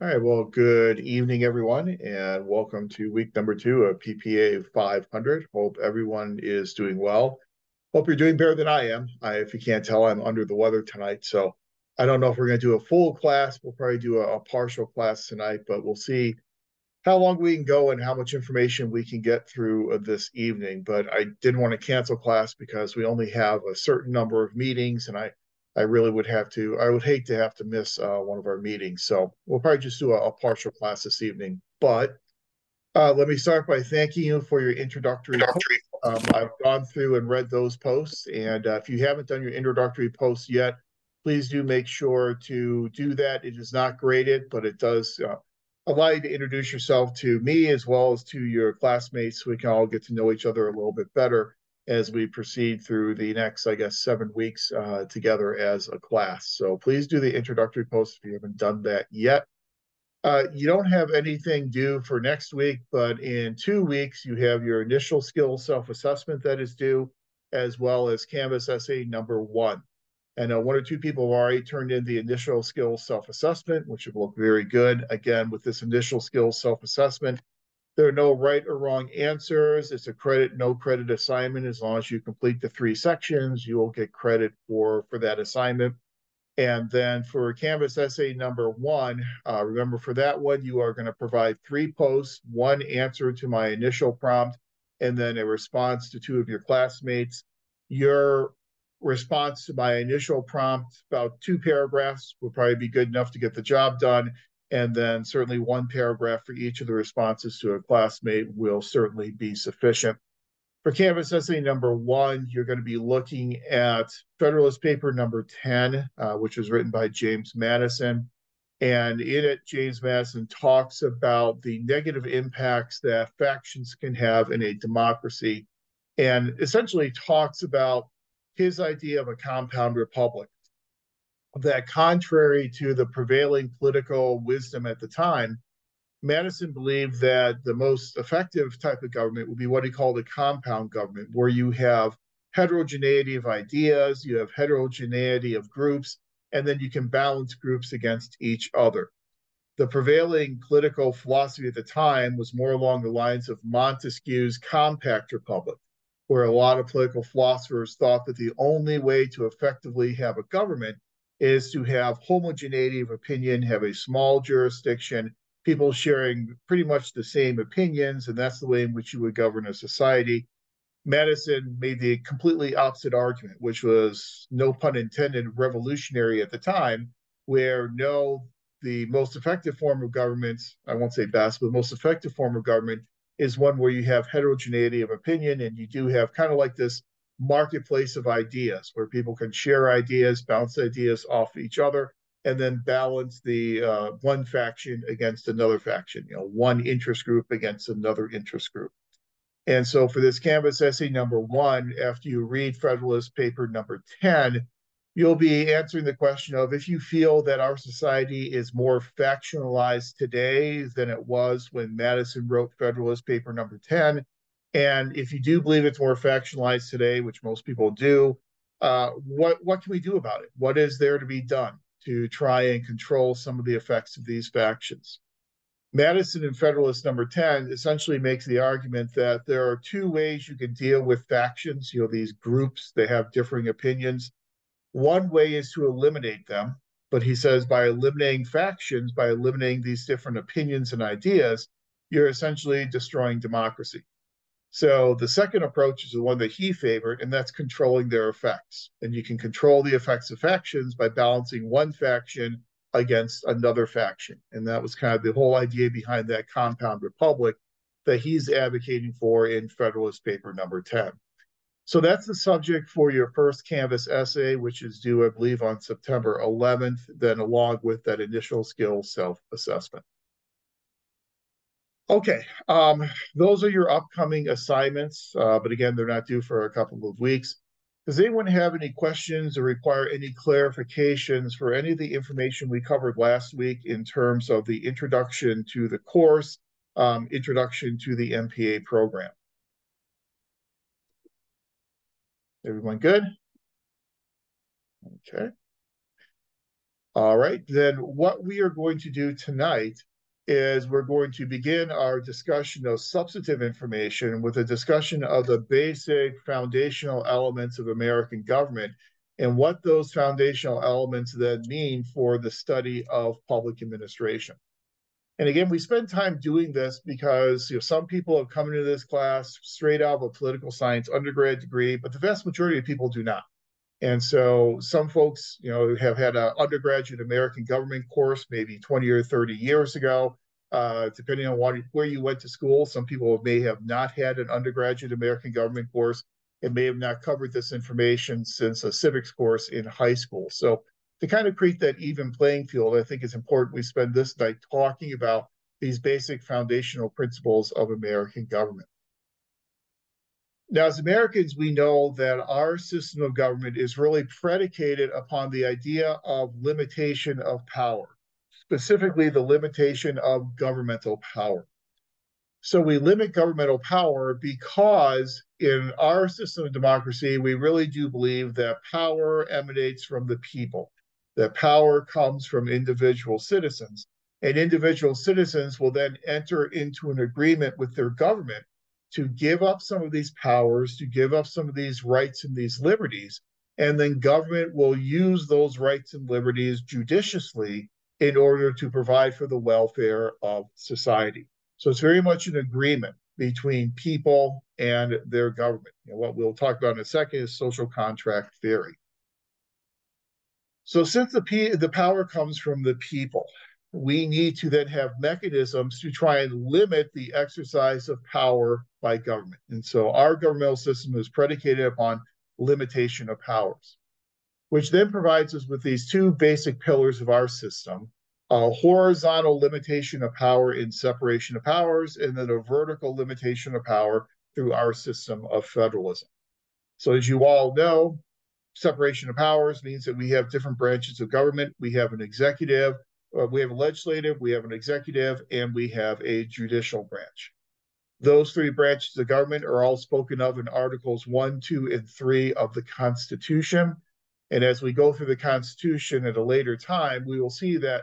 All right, well, good evening, everyone, and welcome to week number two of PPA 500. Hope everyone is doing well. Hope you're doing better than I am. I, if you can't tell, I'm under the weather tonight, so I don't know if we're going to do a full class. We'll probably do a, a partial class tonight, but we'll see how long we can go and how much information we can get through this evening. But I didn't want to cancel class because we only have a certain number of meetings, and I I really would have to, I would hate to have to miss uh, one of our meetings. So we'll probably just do a, a partial class this evening. But uh, let me start by thanking you for your introductory. introductory. Um, I've gone through and read those posts. And uh, if you haven't done your introductory posts yet, please do make sure to do that. It is not graded, but it does uh, allow you to introduce yourself to me as well as to your classmates so we can all get to know each other a little bit better as we proceed through the next, I guess, seven weeks uh, together as a class. So please do the introductory post if you haven't done that yet. Uh, you don't have anything due for next week, but in two weeks, you have your initial skill self-assessment that is due, as well as Canvas essay number one. And uh, one or two people have already turned in the initial skill self-assessment, which will look very good. Again, with this initial skill self-assessment, there are no right or wrong answers. It's a credit, no credit assignment. As long as you complete the three sections, you will get credit for, for that assignment. And then for Canvas essay number one, uh, remember for that one, you are going to provide three posts, one answer to my initial prompt, and then a response to two of your classmates. Your response to my initial prompt, about two paragraphs, will probably be good enough to get the job done and then certainly one paragraph for each of the responses to a classmate will certainly be sufficient. For Canvas essay number one, you're going to be looking at Federalist paper number 10, uh, which was written by James Madison. And in it, James Madison talks about the negative impacts that factions can have in a democracy and essentially talks about his idea of a compound republic that contrary to the prevailing political wisdom at the time, Madison believed that the most effective type of government would be what he called a compound government, where you have heterogeneity of ideas, you have heterogeneity of groups, and then you can balance groups against each other. The prevailing political philosophy at the time was more along the lines of Montesquieu's compact republic, where a lot of political philosophers thought that the only way to effectively have a government is to have homogeneity of opinion, have a small jurisdiction, people sharing pretty much the same opinions, and that's the way in which you would govern a society. Madison made the completely opposite argument, which was, no pun intended, revolutionary at the time, where no, the most effective form of government, I won't say best, but most effective form of government is one where you have heterogeneity of opinion and you do have kind of like this marketplace of ideas where people can share ideas, bounce ideas off each other, and then balance the uh, one faction against another faction, you know, one interest group against another interest group. And so for this Canvas essay number one, after you read Federalist paper number 10, you'll be answering the question of if you feel that our society is more factionalized today than it was when Madison wrote Federalist paper number 10, and if you do believe it's more factionalized today, which most people do, uh, what what can we do about it? What is there to be done to try and control some of the effects of these factions? Madison in Federalist number 10 essentially makes the argument that there are two ways you can deal with factions, you know, these groups, they have differing opinions. One way is to eliminate them, but he says by eliminating factions, by eliminating these different opinions and ideas, you're essentially destroying democracy. So the second approach is the one that he favored, and that's controlling their effects. And you can control the effects of factions by balancing one faction against another faction. And that was kind of the whole idea behind that compound republic that he's advocating for in Federalist Paper number 10. So that's the subject for your first Canvas essay, which is due, I believe, on September 11th, then along with that initial skill self-assessment. Okay, um, those are your upcoming assignments, uh, but again, they're not due for a couple of weeks. Does anyone have any questions or require any clarifications for any of the information we covered last week in terms of the introduction to the course, um, introduction to the MPA program? Everyone good? Okay. All right, then what we are going to do tonight is we're going to begin our discussion of substantive information with a discussion of the basic foundational elements of American government and what those foundational elements then mean for the study of public administration. And again, we spend time doing this because you know some people have come into this class straight out of a political science undergrad degree, but the vast majority of people do not. And so some folks, you know, have had an undergraduate American government course maybe 20 or 30 years ago, uh, depending on what, where you went to school. Some people may have not had an undergraduate American government course and may have not covered this information since a civics course in high school. So to kind of create that even playing field, I think it's important we spend this night talking about these basic foundational principles of American government. Now, as Americans, we know that our system of government is really predicated upon the idea of limitation of power, specifically the limitation of governmental power. So we limit governmental power because in our system of democracy, we really do believe that power emanates from the people, that power comes from individual citizens. And individual citizens will then enter into an agreement with their government to give up some of these powers, to give up some of these rights and these liberties. And then government will use those rights and liberties judiciously in order to provide for the welfare of society. So it's very much an agreement between people and their government. And what we'll talk about in a second is social contract theory. So since the P, the power comes from the people, we need to then have mechanisms to try and limit the exercise of power by government. And so our governmental system is predicated upon limitation of powers, which then provides us with these two basic pillars of our system a horizontal limitation of power in separation of powers, and then a vertical limitation of power through our system of federalism. So, as you all know, separation of powers means that we have different branches of government. We have an executive, uh, we have a legislative, we have an executive, and we have a judicial branch. Those three branches of government are all spoken of in Articles 1, 2, and 3 of the Constitution. And as we go through the Constitution at a later time, we will see that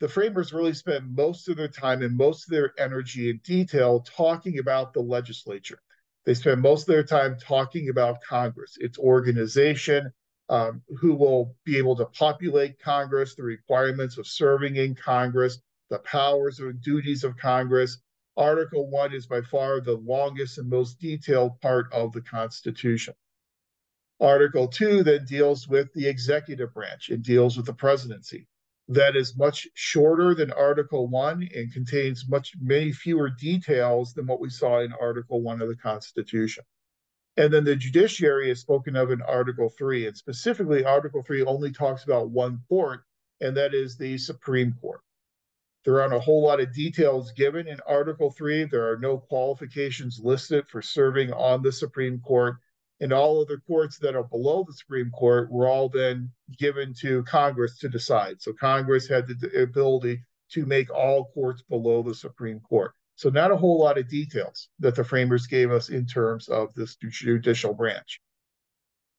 the framers really spent most of their time and most of their energy and detail talking about the legislature. They spend most of their time talking about Congress, its organization, um, who will be able to populate Congress, the requirements of serving in Congress, the powers and duties of Congress. Article 1 is by far the longest and most detailed part of the Constitution. Article 2 then deals with the executive branch, it deals with the presidency that is much shorter than Article 1 and contains much many fewer details than what we saw in Article 1 of the Constitution. And then the judiciary is spoken of in Article 3, and specifically, Article 3 only talks about one court, and that is the Supreme Court. There aren't a whole lot of details given in Article 3. There are no qualifications listed for serving on the Supreme Court and all other courts that are below the Supreme Court were all then given to Congress to decide. So Congress had the ability to make all courts below the Supreme Court. So not a whole lot of details that the framers gave us in terms of this judicial branch.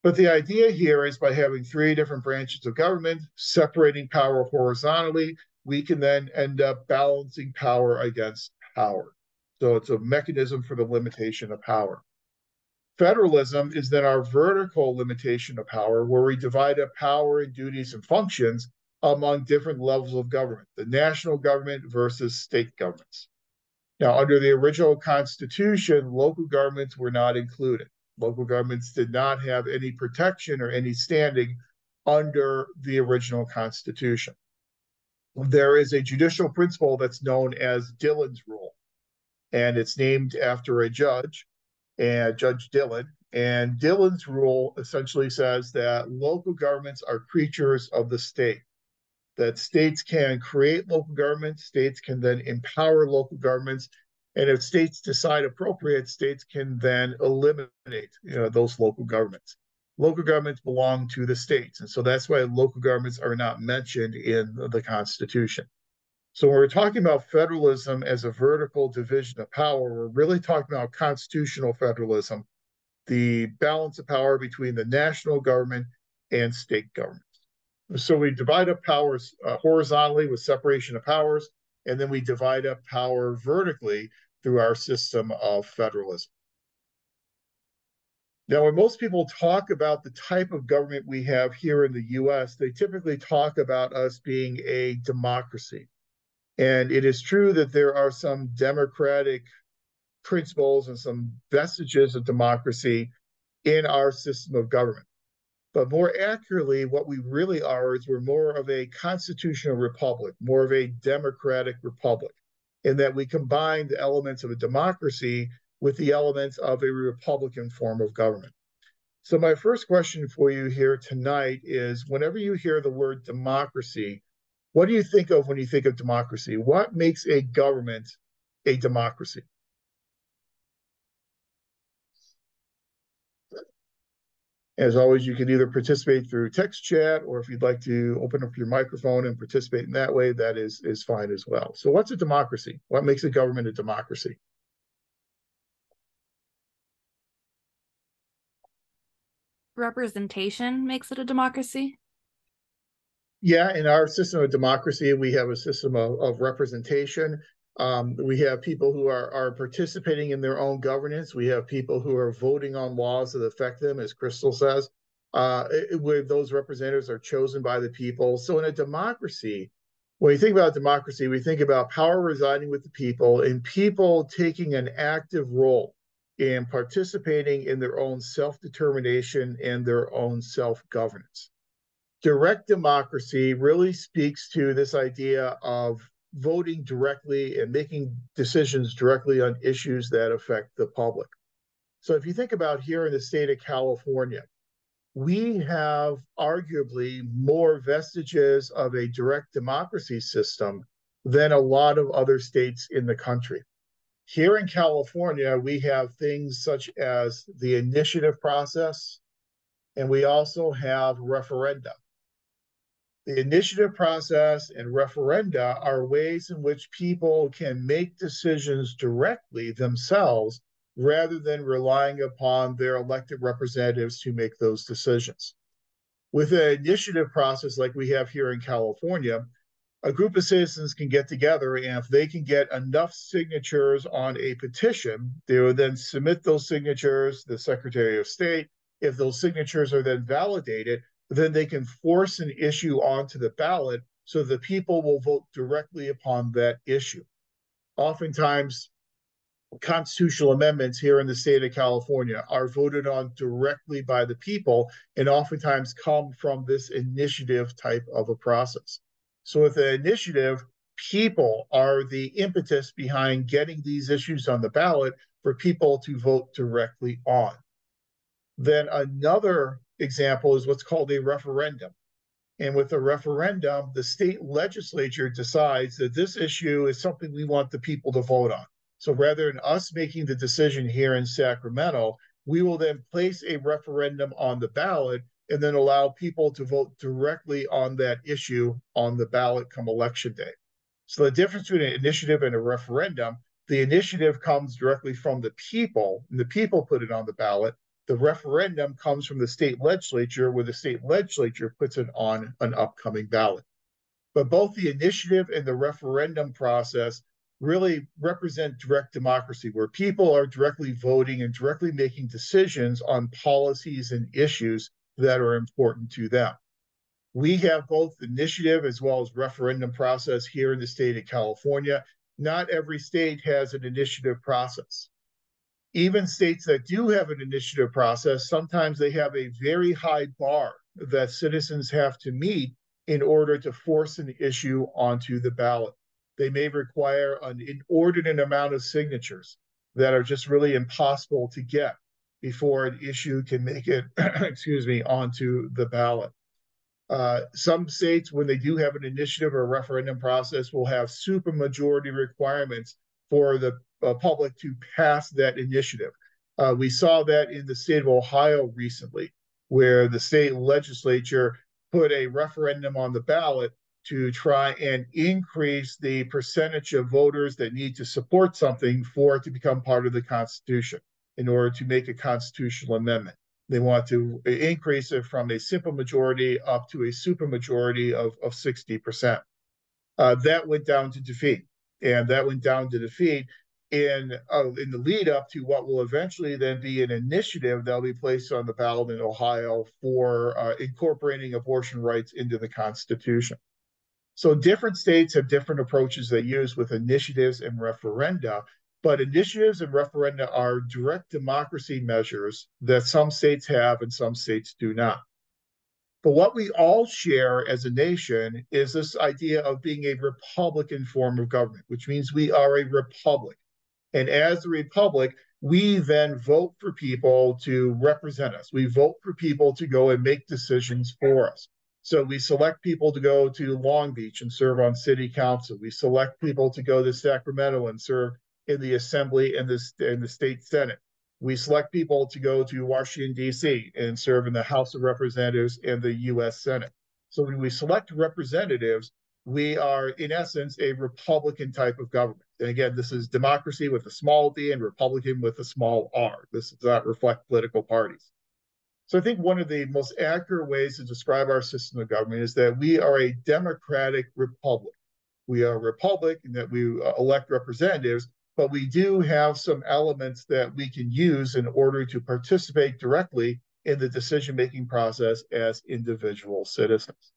But the idea here is by having three different branches of government, separating power horizontally, we can then end up balancing power against power. So it's a mechanism for the limitation of power. Federalism is then our vertical limitation of power, where we divide up power and duties and functions among different levels of government, the national government versus state governments. Now, under the original Constitution, local governments were not included. Local governments did not have any protection or any standing under the original Constitution. There is a judicial principle that's known as Dillon's Rule, and it's named after a judge and Judge Dillon. And Dillon's rule essentially says that local governments are creatures of the state, that states can create local governments, states can then empower local governments. And if states decide appropriate, states can then eliminate you know, those local governments. Local governments belong to the states. And so that's why local governments are not mentioned in the Constitution. So when we're talking about federalism as a vertical division of power, we're really talking about constitutional federalism, the balance of power between the national government and state governments. So we divide up powers uh, horizontally with separation of powers, and then we divide up power vertically through our system of federalism. Now, when most people talk about the type of government we have here in the US, they typically talk about us being a democracy. And it is true that there are some democratic principles and some vestiges of democracy in our system of government. But more accurately, what we really are is we're more of a constitutional republic, more of a democratic republic, in that we combine the elements of a democracy with the elements of a republican form of government. So, my first question for you here tonight is whenever you hear the word democracy, what do you think of when you think of democracy? What makes a government a democracy? As always, you can either participate through text chat, or if you'd like to open up your microphone and participate in that way, that is, is fine as well. So what's a democracy? What makes a government a democracy? Representation makes it a democracy? Yeah, in our system of democracy, we have a system of, of representation. Um, we have people who are, are participating in their own governance. We have people who are voting on laws that affect them, as Crystal says, uh, where those representatives are chosen by the people. So in a democracy, when you think about democracy, we think about power residing with the people and people taking an active role in participating in their own self-determination and their own self-governance. Direct democracy really speaks to this idea of voting directly and making decisions directly on issues that affect the public. So if you think about here in the state of California, we have arguably more vestiges of a direct democracy system than a lot of other states in the country. Here in California, we have things such as the initiative process, and we also have referenda. The initiative process and referenda are ways in which people can make decisions directly themselves rather than relying upon their elected representatives to make those decisions. With an initiative process like we have here in California, a group of citizens can get together and if they can get enough signatures on a petition, they will then submit those signatures to the Secretary of State. If those signatures are then validated, then they can force an issue onto the ballot so the people will vote directly upon that issue. Oftentimes, constitutional amendments here in the state of California are voted on directly by the people and oftentimes come from this initiative type of a process. So, with the initiative, people are the impetus behind getting these issues on the ballot for people to vote directly on. Then another example is what's called a referendum. And with a referendum, the state legislature decides that this issue is something we want the people to vote on. So rather than us making the decision here in Sacramento, we will then place a referendum on the ballot and then allow people to vote directly on that issue on the ballot come election day. So the difference between an initiative and a referendum, the initiative comes directly from the people, and the people put it on the ballot the referendum comes from the state legislature, where the state legislature puts it on an upcoming ballot. But both the initiative and the referendum process really represent direct democracy, where people are directly voting and directly making decisions on policies and issues that are important to them. We have both initiative as well as referendum process here in the state of California. Not every state has an initiative process even states that do have an initiative process, sometimes they have a very high bar that citizens have to meet in order to force an issue onto the ballot. They may require an inordinate amount of signatures that are just really impossible to get before an issue can make it, excuse me, onto the ballot. Uh, some states, when they do have an initiative or referendum process, will have supermajority requirements for the uh, public to pass that initiative. Uh, we saw that in the state of Ohio recently, where the state legislature put a referendum on the ballot to try and increase the percentage of voters that need to support something for it to become part of the Constitution in order to make a constitutional amendment. They want to increase it from a simple majority up to a supermajority of, of 60%. Uh, that went down to defeat. And that went down to defeat in uh, in the lead up to what will eventually then be an initiative that'll be placed on the ballot in Ohio for uh, incorporating abortion rights into the Constitution. So different states have different approaches they use with initiatives and referenda, but initiatives and referenda are direct democracy measures that some states have and some states do not. But what we all share as a nation is this idea of being a Republican form of government, which means we are a republic. And as a republic, we then vote for people to represent us. We vote for people to go and make decisions for us. So we select people to go to Long Beach and serve on city council. We select people to go to Sacramento and serve in the assembly and the, in the state senate. We select people to go to Washington, D.C. and serve in the House of Representatives and the U.S. Senate. So when we select representatives, we are, in essence, a Republican type of government. And again, this is democracy with a small d and Republican with a small r. This does not reflect political parties. So I think one of the most accurate ways to describe our system of government is that we are a democratic republic. We are a republic in that we uh, elect representatives, but we do have some elements that we can use in order to participate directly in the decision making process as individual citizens.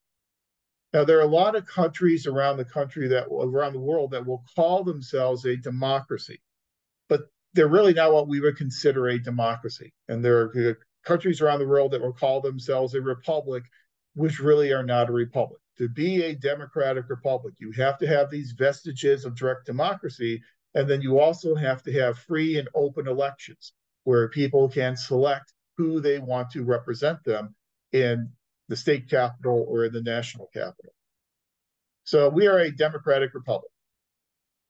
Now, there are a lot of countries around the country that around the world that will call themselves a democracy, but they're really not what we would consider a democracy. And there are uh, countries around the world that will call themselves a republic, which really are not a republic. To be a democratic republic, you have to have these vestiges of direct democracy, and then you also have to have free and open elections where people can select who they want to represent them in the state capital or the national capital. So we are a democratic republic.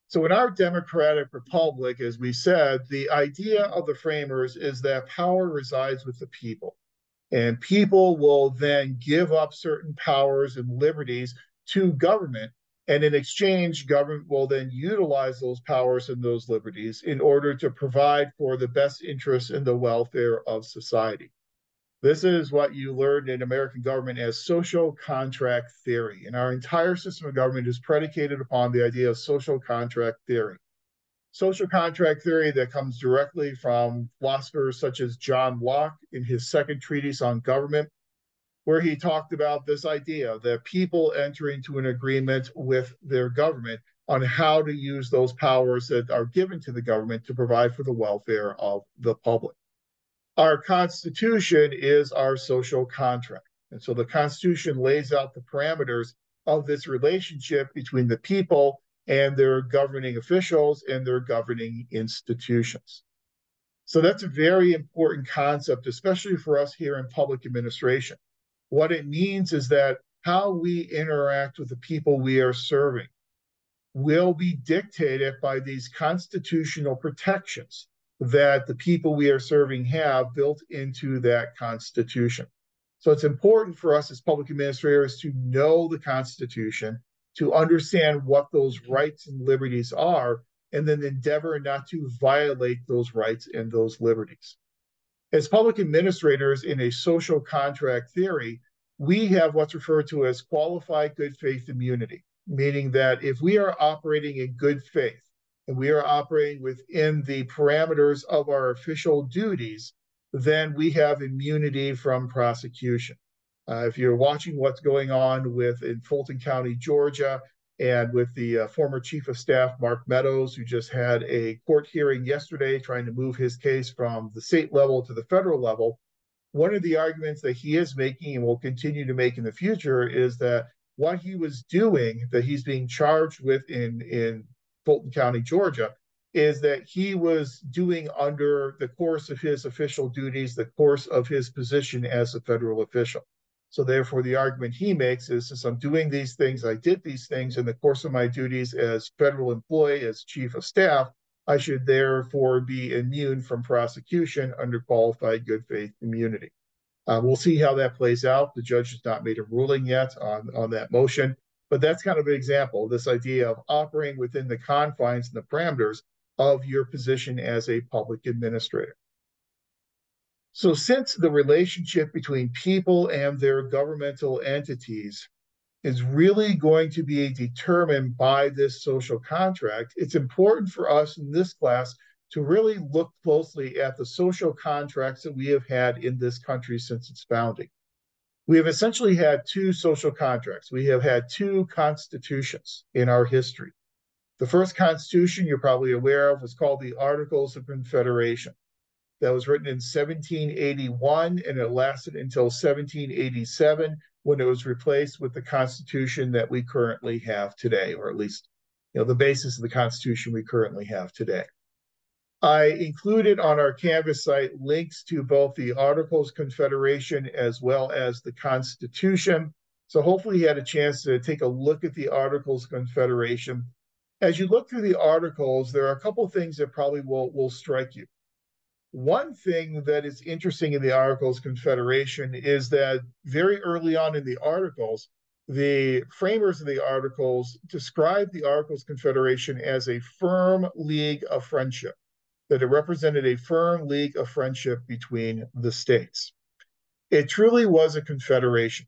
So in our democratic republic, as we said, the idea of the framers is that power resides with the people. And people will then give up certain powers and liberties to government. And in exchange, government will then utilize those powers and those liberties in order to provide for the best interests and the welfare of society. This is what you learned in American government as social contract theory. And our entire system of government is predicated upon the idea of social contract theory. Social contract theory that comes directly from philosophers such as John Locke in his second treatise on government, where he talked about this idea that people enter into an agreement with their government on how to use those powers that are given to the government to provide for the welfare of the public our Constitution is our social contract. And so the Constitution lays out the parameters of this relationship between the people and their governing officials and their governing institutions. So that's a very important concept, especially for us here in public administration. What it means is that how we interact with the people we are serving will be dictated by these constitutional protections that the people we are serving have built into that Constitution. So it's important for us as public administrators to know the Constitution, to understand what those rights and liberties are, and then endeavor not to violate those rights and those liberties. As public administrators in a social contract theory, we have what's referred to as qualified good faith immunity, meaning that if we are operating in good faith, and we are operating within the parameters of our official duties, then we have immunity from prosecution. Uh, if you're watching what's going on with in Fulton County, Georgia, and with the uh, former chief of staff, Mark Meadows, who just had a court hearing yesterday trying to move his case from the state level to the federal level, one of the arguments that he is making and will continue to make in the future is that what he was doing, that he's being charged with in, in Fulton County, Georgia, is that he was doing under the course of his official duties, the course of his position as a federal official. So therefore, the argument he makes is since I'm doing these things, I did these things in the course of my duties as federal employee, as chief of staff, I should therefore be immune from prosecution under qualified good faith immunity. Uh, we'll see how that plays out. The judge has not made a ruling yet on, on that motion. But that's kind of an example, this idea of operating within the confines and the parameters of your position as a public administrator. So since the relationship between people and their governmental entities is really going to be determined by this social contract, it's important for us in this class to really look closely at the social contracts that we have had in this country since its founding. We have essentially had two social contracts. We have had two constitutions in our history. The first constitution you're probably aware of was called the Articles of Confederation that was written in 1781 and it lasted until 1787 when it was replaced with the constitution that we currently have today or at least you know the basis of the constitution we currently have today i included on our canvas site links to both the articles confederation as well as the constitution. So hopefully you had a chance to take a look at the articles confederation. As you look through the articles there are a couple things that probably will will strike you. One thing that is interesting in the Articles Confederation is that very early on in the Articles, the framers of the Articles described the Articles Confederation as a firm league of friendship, that it represented a firm league of friendship between the states. It truly was a confederation.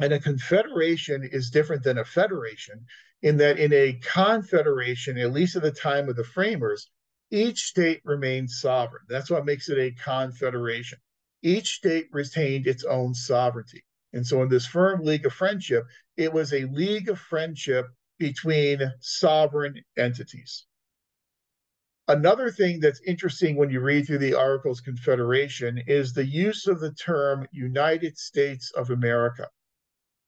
And a confederation is different than a federation in that in a confederation, at least at the time of the framers, each state remains sovereign. That's what makes it a confederation. Each state retained its own sovereignty. And so, in this firm league of friendship, it was a league of friendship between sovereign entities. Another thing that's interesting when you read through the Articles Confederation is the use of the term United States of America.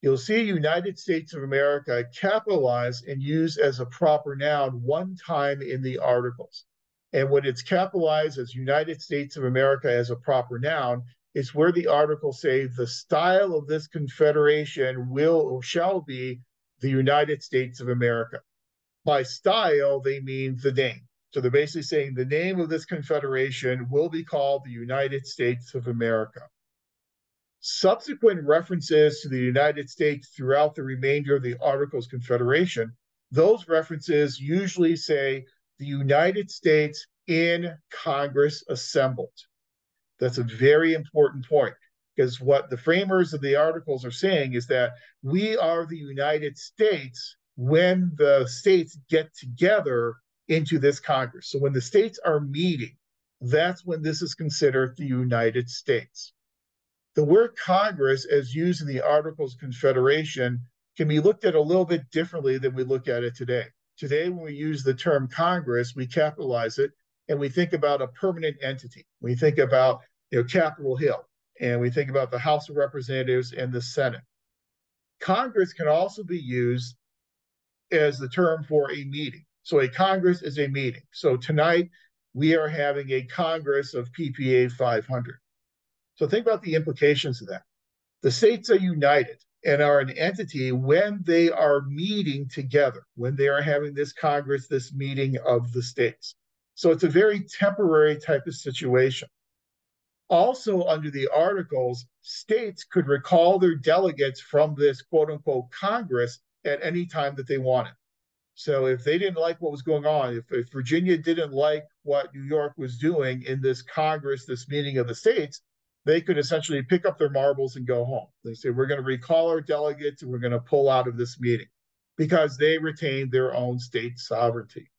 You'll see United States of America capitalized and used as a proper noun one time in the Articles. And when it's capitalized as United States of America as a proper noun, it's where the article say the style of this confederation will or shall be the United States of America. By style, they mean the name. So they're basically saying the name of this confederation will be called the United States of America. Subsequent references to the United States throughout the remainder of the Articles Confederation, those references usually say the United States in Congress assembled. That's a very important point because what the framers of the articles are saying is that we are the United States when the states get together into this Congress. So when the states are meeting, that's when this is considered the United States. The word Congress, as used in the Articles of Confederation, can be looked at a little bit differently than we look at it today. Today, when we use the term Congress, we capitalize it and we think about a permanent entity. We think about you know Capitol Hill and we think about the House of Representatives and the Senate. Congress can also be used as the term for a meeting. So a Congress is a meeting. So tonight we are having a Congress of PPA 500. So think about the implications of that. The states are united and are an entity when they are meeting together, when they are having this Congress, this meeting of the states. So it's a very temporary type of situation. Also, under the articles, states could recall their delegates from this quote unquote Congress at any time that they wanted. So if they didn't like what was going on, if, if Virginia didn't like what New York was doing in this Congress, this meeting of the states, they could essentially pick up their marbles and go home. They say, we're going to recall our delegates and we're going to pull out of this meeting because they retain their own state sovereignty.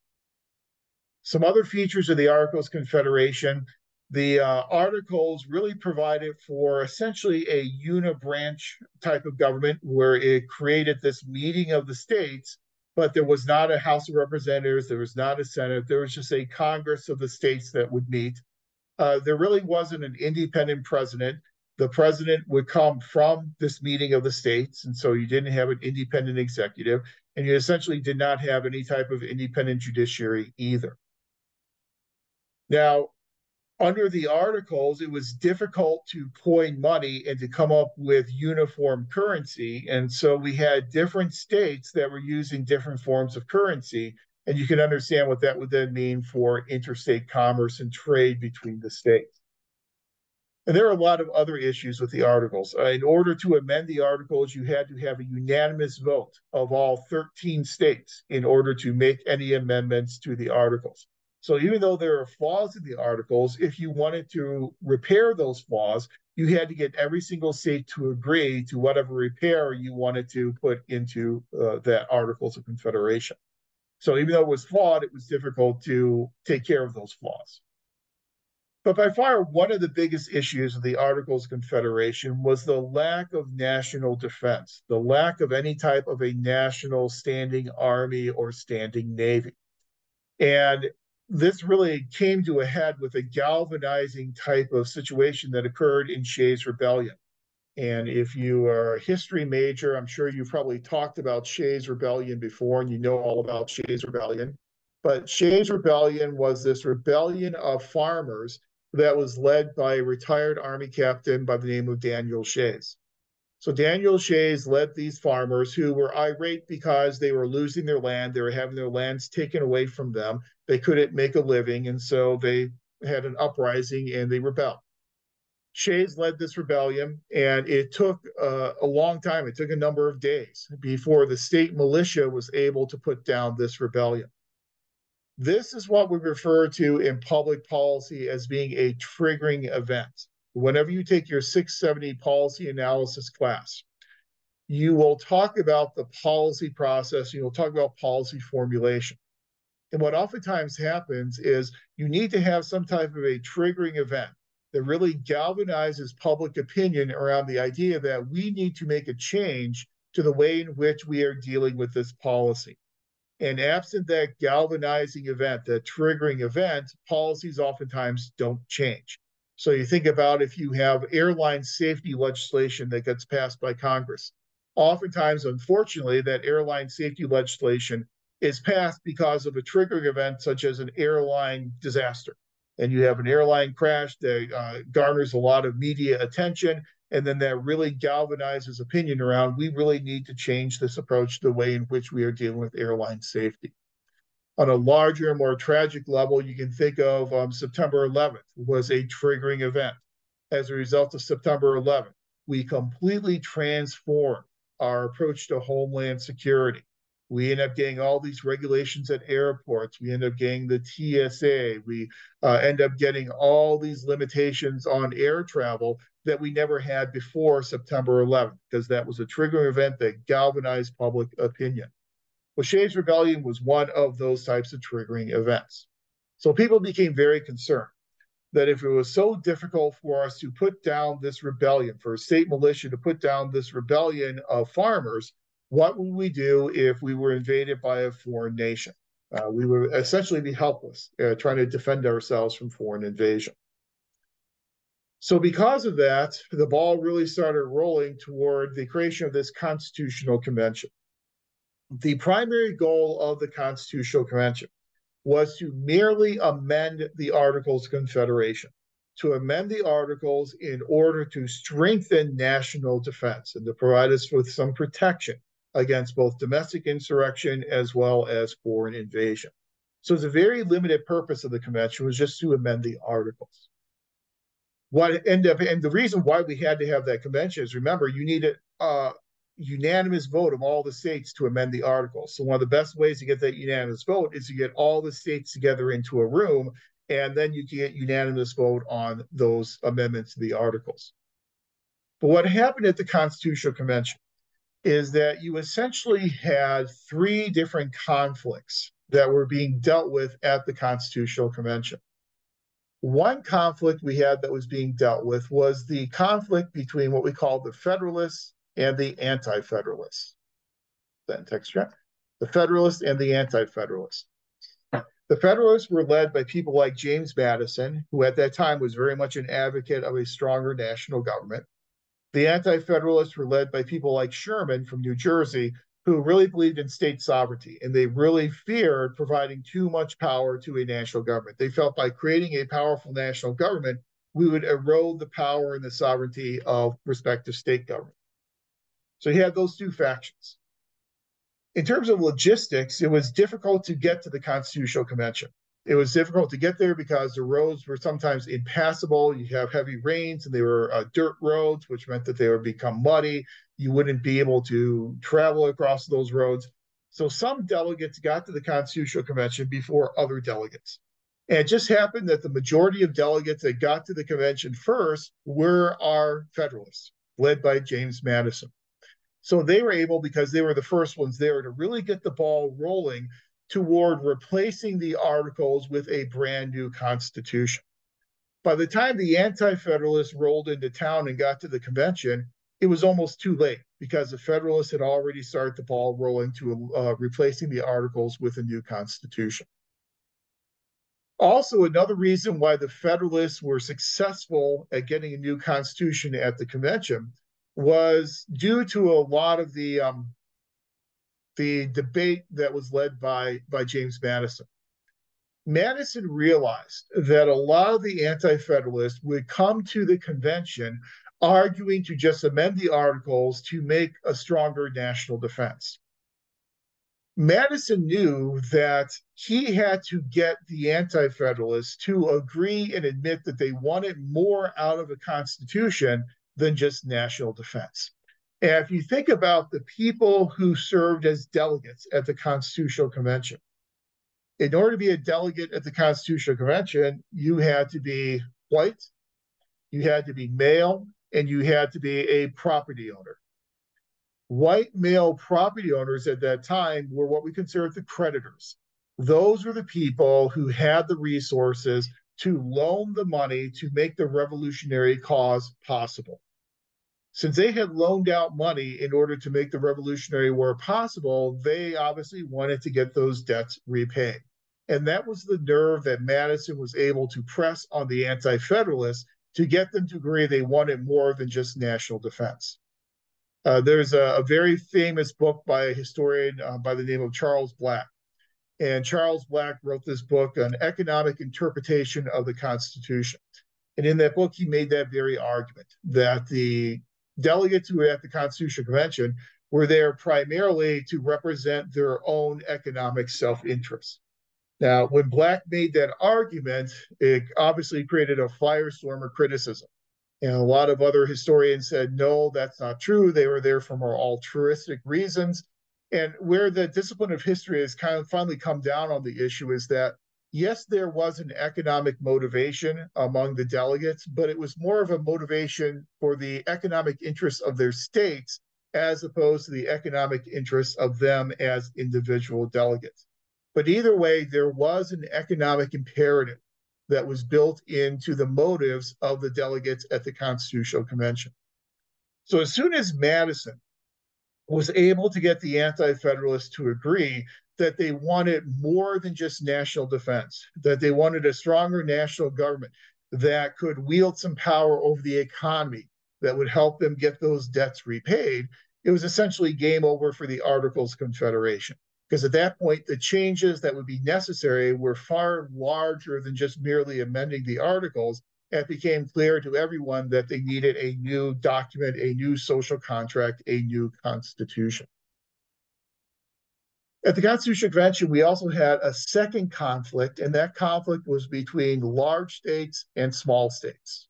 Some other features of the Articles Confederation the uh, articles really provided for essentially a unibranch type of government where it created this meeting of the states, but there was not a House of Representatives, there was not a Senate, there was just a Congress of the states that would meet uh, there really wasn't an independent president. The president would come from this meeting of the states, and so you didn't have an independent executive, and you essentially did not have any type of independent judiciary either. Now, under the articles, it was difficult to coin money and to come up with uniform currency. And so we had different states that were using different forms of currency. And you can understand what that would then mean for interstate commerce and trade between the states. And there are a lot of other issues with the articles. Uh, in order to amend the articles, you had to have a unanimous vote of all 13 states in order to make any amendments to the articles. So even though there are flaws in the articles, if you wanted to repair those flaws, you had to get every single state to agree to whatever repair you wanted to put into uh, that Articles of Confederation. So even though it was flawed, it was difficult to take care of those flaws. But by far, one of the biggest issues of the Articles of Confederation was the lack of national defense, the lack of any type of a national standing army or standing navy. And this really came to a head with a galvanizing type of situation that occurred in Shays Rebellion. And if you are a history major, I'm sure you've probably talked about Shays Rebellion before and you know all about Shays Rebellion. But Shays Rebellion was this rebellion of farmers that was led by a retired Army captain by the name of Daniel Shays. So Daniel Shays led these farmers who were irate because they were losing their land. They were having their lands taken away from them. They couldn't make a living. And so they had an uprising and they rebelled. Shays led this rebellion, and it took uh, a long time. It took a number of days before the state militia was able to put down this rebellion. This is what we refer to in public policy as being a triggering event. Whenever you take your 670 policy analysis class, you will talk about the policy process, and you'll talk about policy formulation. And what oftentimes happens is you need to have some type of a triggering event that really galvanizes public opinion around the idea that we need to make a change to the way in which we are dealing with this policy. And absent that galvanizing event, that triggering event, policies oftentimes don't change. So you think about if you have airline safety legislation that gets passed by Congress. Oftentimes, unfortunately, that airline safety legislation is passed because of a triggering event such as an airline disaster. And you have an airline crash that uh, garners a lot of media attention, and then that really galvanizes opinion around we really need to change this approach to the way in which we are dealing with airline safety. On a larger, more tragic level, you can think of um, September 11th was a triggering event. As a result of September 11th, we completely transformed our approach to homeland security. We end up getting all these regulations at airports. We end up getting the TSA. We uh, end up getting all these limitations on air travel that we never had before September 11th, because that was a triggering event that galvanized public opinion. Shays Rebellion was one of those types of triggering events. So people became very concerned that if it was so difficult for us to put down this rebellion, for a state militia to put down this rebellion of farmers, what would we do if we were invaded by a foreign nation? Uh, we would essentially be helpless uh, trying to defend ourselves from foreign invasion. So, because of that, the ball really started rolling toward the creation of this constitutional convention. The primary goal of the constitutional convention was to merely amend the Articles of Confederation, to amend the Articles in order to strengthen national defense and to provide us with some protection against both domestic insurrection as well as foreign invasion. So a very limited purpose of the convention was just to amend the articles. What ended up, and the reason why we had to have that convention is remember, you needed a unanimous vote of all the states to amend the articles. So one of the best ways to get that unanimous vote is to get all the states together into a room, and then you get unanimous vote on those amendments to the articles. But what happened at the Constitutional Convention is that you essentially had three different conflicts that were being dealt with at the Constitutional Convention. One conflict we had that was being dealt with was the conflict between what we call the Federalists and the Anti Federalists. Then text. The Federalists and the Anti Federalists. The Federalists were led by people like James Madison, who at that time was very much an advocate of a stronger national government. The Anti Federalists were led by people like Sherman from New Jersey, who really believed in state sovereignty and they really feared providing too much power to a national government. They felt by creating a powerful national government, we would erode the power and the sovereignty of respective state government. So he had those two factions. In terms of logistics, it was difficult to get to the Constitutional Convention. It was difficult to get there because the roads were sometimes impassable. You have heavy rains and they were uh, dirt roads, which meant that they would become muddy. You wouldn't be able to travel across those roads. So some delegates got to the Constitutional Convention before other delegates. And it just happened that the majority of delegates that got to the convention first were our Federalists, led by James Madison. So they were able, because they were the first ones there, to really get the ball rolling toward replacing the Articles with a brand new Constitution. By the time the Anti Federalists rolled into town and got to the convention, it was almost too late because the Federalists had already started the ball rolling to uh, replacing the Articles with a new Constitution. Also, another reason why the Federalists were successful at getting a new constitution at the convention was due to a lot of the um, the debate that was led by by James Madison. Madison realized that a lot of the Anti-Federalists would come to the convention arguing to just amend the articles to make a stronger national defense. Madison knew that he had to get the Anti Federalists to agree and admit that they wanted more out of a Constitution than just national defense. And if you think about the people who served as delegates at the Constitutional Convention, in order to be a delegate at the Constitutional Convention, you had to be white, you had to be male, and you had to be a property owner white male property owners at that time were what we considered the creditors. Those were the people who had the resources to loan the money to make the revolutionary cause possible. Since they had loaned out money in order to make the Revolutionary War possible, they obviously wanted to get those debts repaid. And that was the nerve that Madison was able to press on the Anti Federalists to get them to agree they wanted more than just national defense. Uh, there's a, a, very famous book by a historian uh, by the name of Charles Black. And Charles Black wrote this book, An Economic Interpretation of the Constitution. And in that book, he made that very argument that the delegates who were at the Constitutional Convention were there primarily to represent their own economic self interest. Now, when Black made that argument, it obviously created a firestorm of criticism. And a lot of other historians said, no, that's not true. They were there for more altruistic reasons. And where the discipline of history has kind of finally come down on the issue is that, yes, there was an economic motivation among the delegates, but it was more of a motivation for the economic interests of their states as opposed to the economic interests of them as individual delegates. But either way, there was an economic imperative that was built into the motives of the delegates at the Constitutional Convention. So as soon as Madison was able to get the Anti Federalists to agree that they wanted more than just national defense, that they wanted a stronger national government that could wield some power over the economy that would help them get those debts repaid, it was essentially game over for the Articles Confederation because at that point, the changes that would be necessary were far larger than just merely amending the articles. It became clear to everyone that they needed a new document, a new social contract, a new constitution. At the Constitutional Convention, we also had a second conflict, and that conflict was between large states and small states.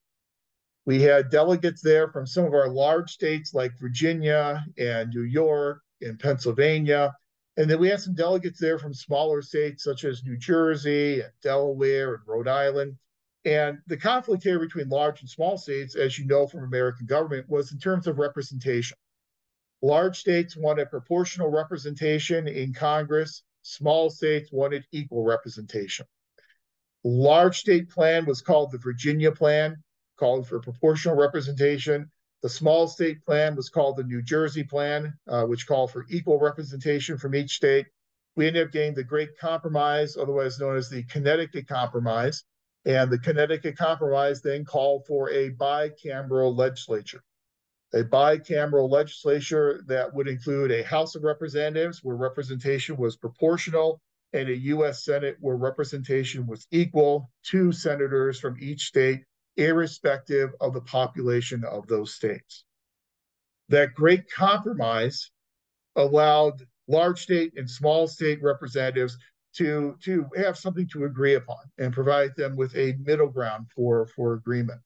We had delegates there from some of our large states like Virginia and New York and Pennsylvania, and then we had some delegates there from smaller states such as New Jersey and Delaware and Rhode Island. And the conflict here between large and small states, as you know from American government, was in terms of representation. Large states wanted proportional representation in Congress, small states wanted equal representation. Large state plan was called the Virginia Plan, called for proportional representation. The small state plan was called the New Jersey Plan, uh, which called for equal representation from each state. We ended up getting the Great Compromise, otherwise known as the Connecticut Compromise. And the Connecticut Compromise then called for a bicameral legislature. A bicameral legislature that would include a House of Representatives where representation was proportional and a U.S. Senate where representation was equal, two senators from each state irrespective of the population of those states. That great compromise allowed large state and small state representatives to, to have something to agree upon and provide them with a middle ground for, for agreement.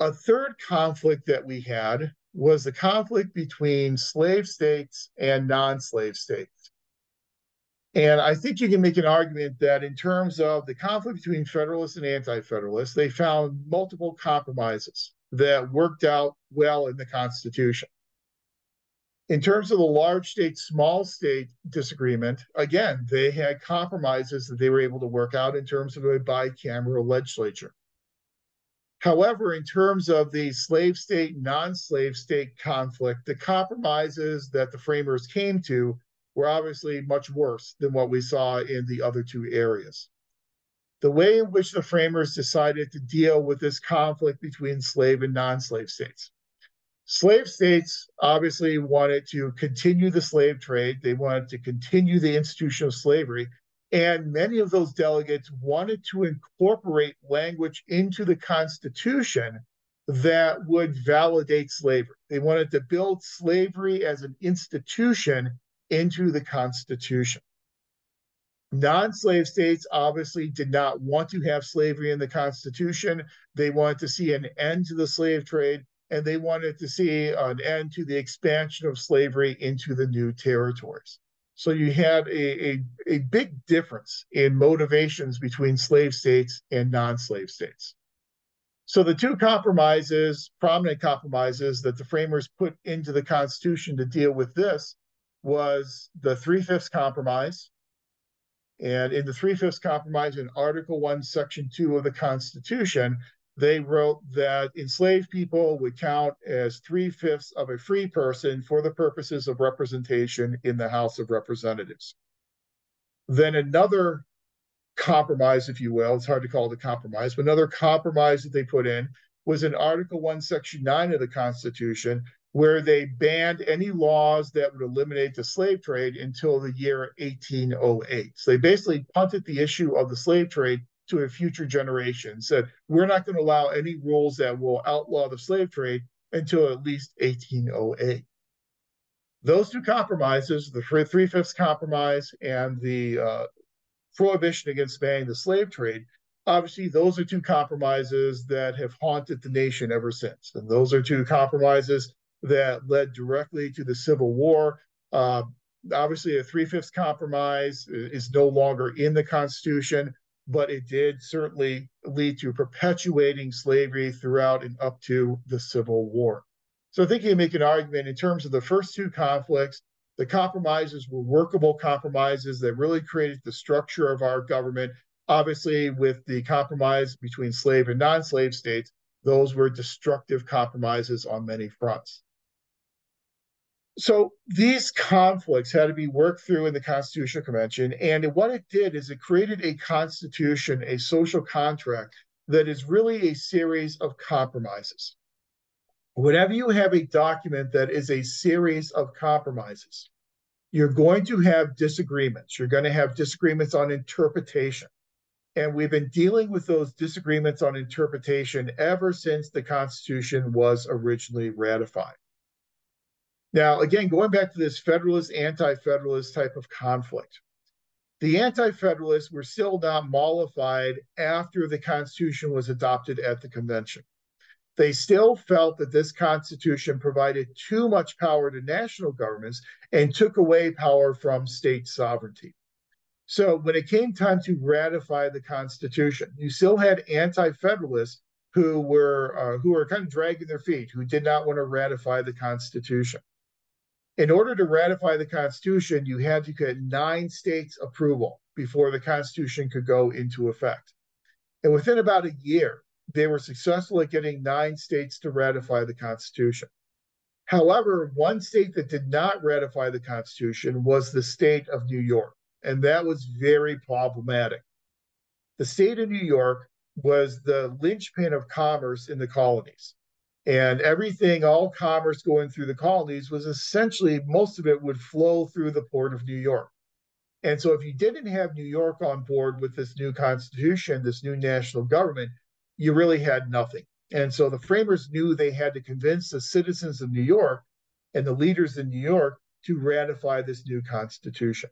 A third conflict that we had was the conflict between slave states and non slave states. And I think you can make an argument that in terms of the conflict between Federalists and Anti Federalists, they found multiple compromises that worked out well in the Constitution. In terms of the large state, small state disagreement, again, they had compromises that they were able to work out in terms of a bicameral legislature. However, in terms of the slave state, non slave state conflict, the compromises that the framers came to were obviously much worse than what we saw in the other two areas. The way in which the framers decided to deal with this conflict between slave and non slave states. Slave states obviously wanted to continue the slave trade, they wanted to continue the institution of slavery. And many of those delegates wanted to incorporate language into the Constitution that would validate slavery. They wanted to build slavery as an institution into the Constitution. Non slave states obviously did not want to have slavery in the Constitution. They wanted to see an end to the slave trade, and they wanted to see an end to the expansion of slavery into the new territories. So you had a, a, a big difference in motivations between slave states and non slave states. So the two compromises, prominent compromises that the framers put into the Constitution to deal with this was the Three Fifths Compromise. And in the Three Fifths Compromise, in Article 1, Section 2 of the Constitution, they wrote that enslaved people would count as three fifths of a free person for the purposes of representation in the House of Representatives. Then another compromise, if you will, it's hard to call it a compromise, but another compromise that they put in was in Article 1, Section 9 of the Constitution, where they banned any laws that would eliminate the slave trade until the year 1808. So they basically punted the issue of the slave trade to a future generation, said, we're not going to allow any rules that will outlaw the slave trade until at least 1808. Those two compromises, the Three Fifths Compromise and the uh, prohibition against banning the slave trade, obviously those are two compromises that have haunted the nation ever since. And those are two compromises that led directly to the Civil War. Uh, obviously, a three fifths compromise is no longer in the Constitution, but it did certainly lead to perpetuating slavery throughout and up to the Civil War. So I think you make an argument in terms of the first two conflicts. The compromises were workable compromises that really created the structure of our government. Obviously, with the compromise between slave and non slave states, those were destructive compromises on many fronts. So these conflicts had to be worked through in the Constitutional Convention. And what it did is it created a constitution, a social contract that is really a series of compromises. Whenever you have a document that is a series of compromises, you're going to have disagreements. You're going to have disagreements on interpretation. And we've been dealing with those disagreements on interpretation ever since the Constitution was originally ratified. Now, again, going back to this Federalist, anti Federalist type of conflict, the anti Federalists were still not mollified after the Constitution was adopted at the convention. They still felt that this Constitution provided too much power to national governments and took away power from state sovereignty. So, when it came time to ratify the Constitution, you still had anti Federalists who were uh, who were kind of dragging their feet, who did not want to ratify the Constitution in order to ratify the Constitution, you had to get nine states' approval before the Constitution could go into effect. And within about a year, they were successful at getting nine states to ratify the Constitution. However, one state that did not ratify the Constitution was the state of New York, and that was very problematic. The state of New York was the linchpin of commerce in the colonies and everything, all commerce going through the colonies was essentially most of it would flow through the port of New York. And so, if you didn't have New York on board with this new constitution, this new national government, you really had nothing. And so, the framers knew they had to convince the citizens of New York and the leaders in New York to ratify this new constitution.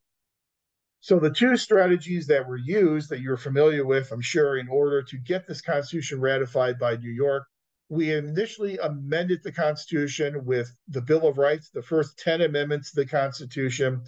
So, the two strategies that were used that you're familiar with, I'm sure, in order to get this constitution ratified by New York we initially amended the Constitution with the Bill of Rights, the first 10 amendments to the Constitution.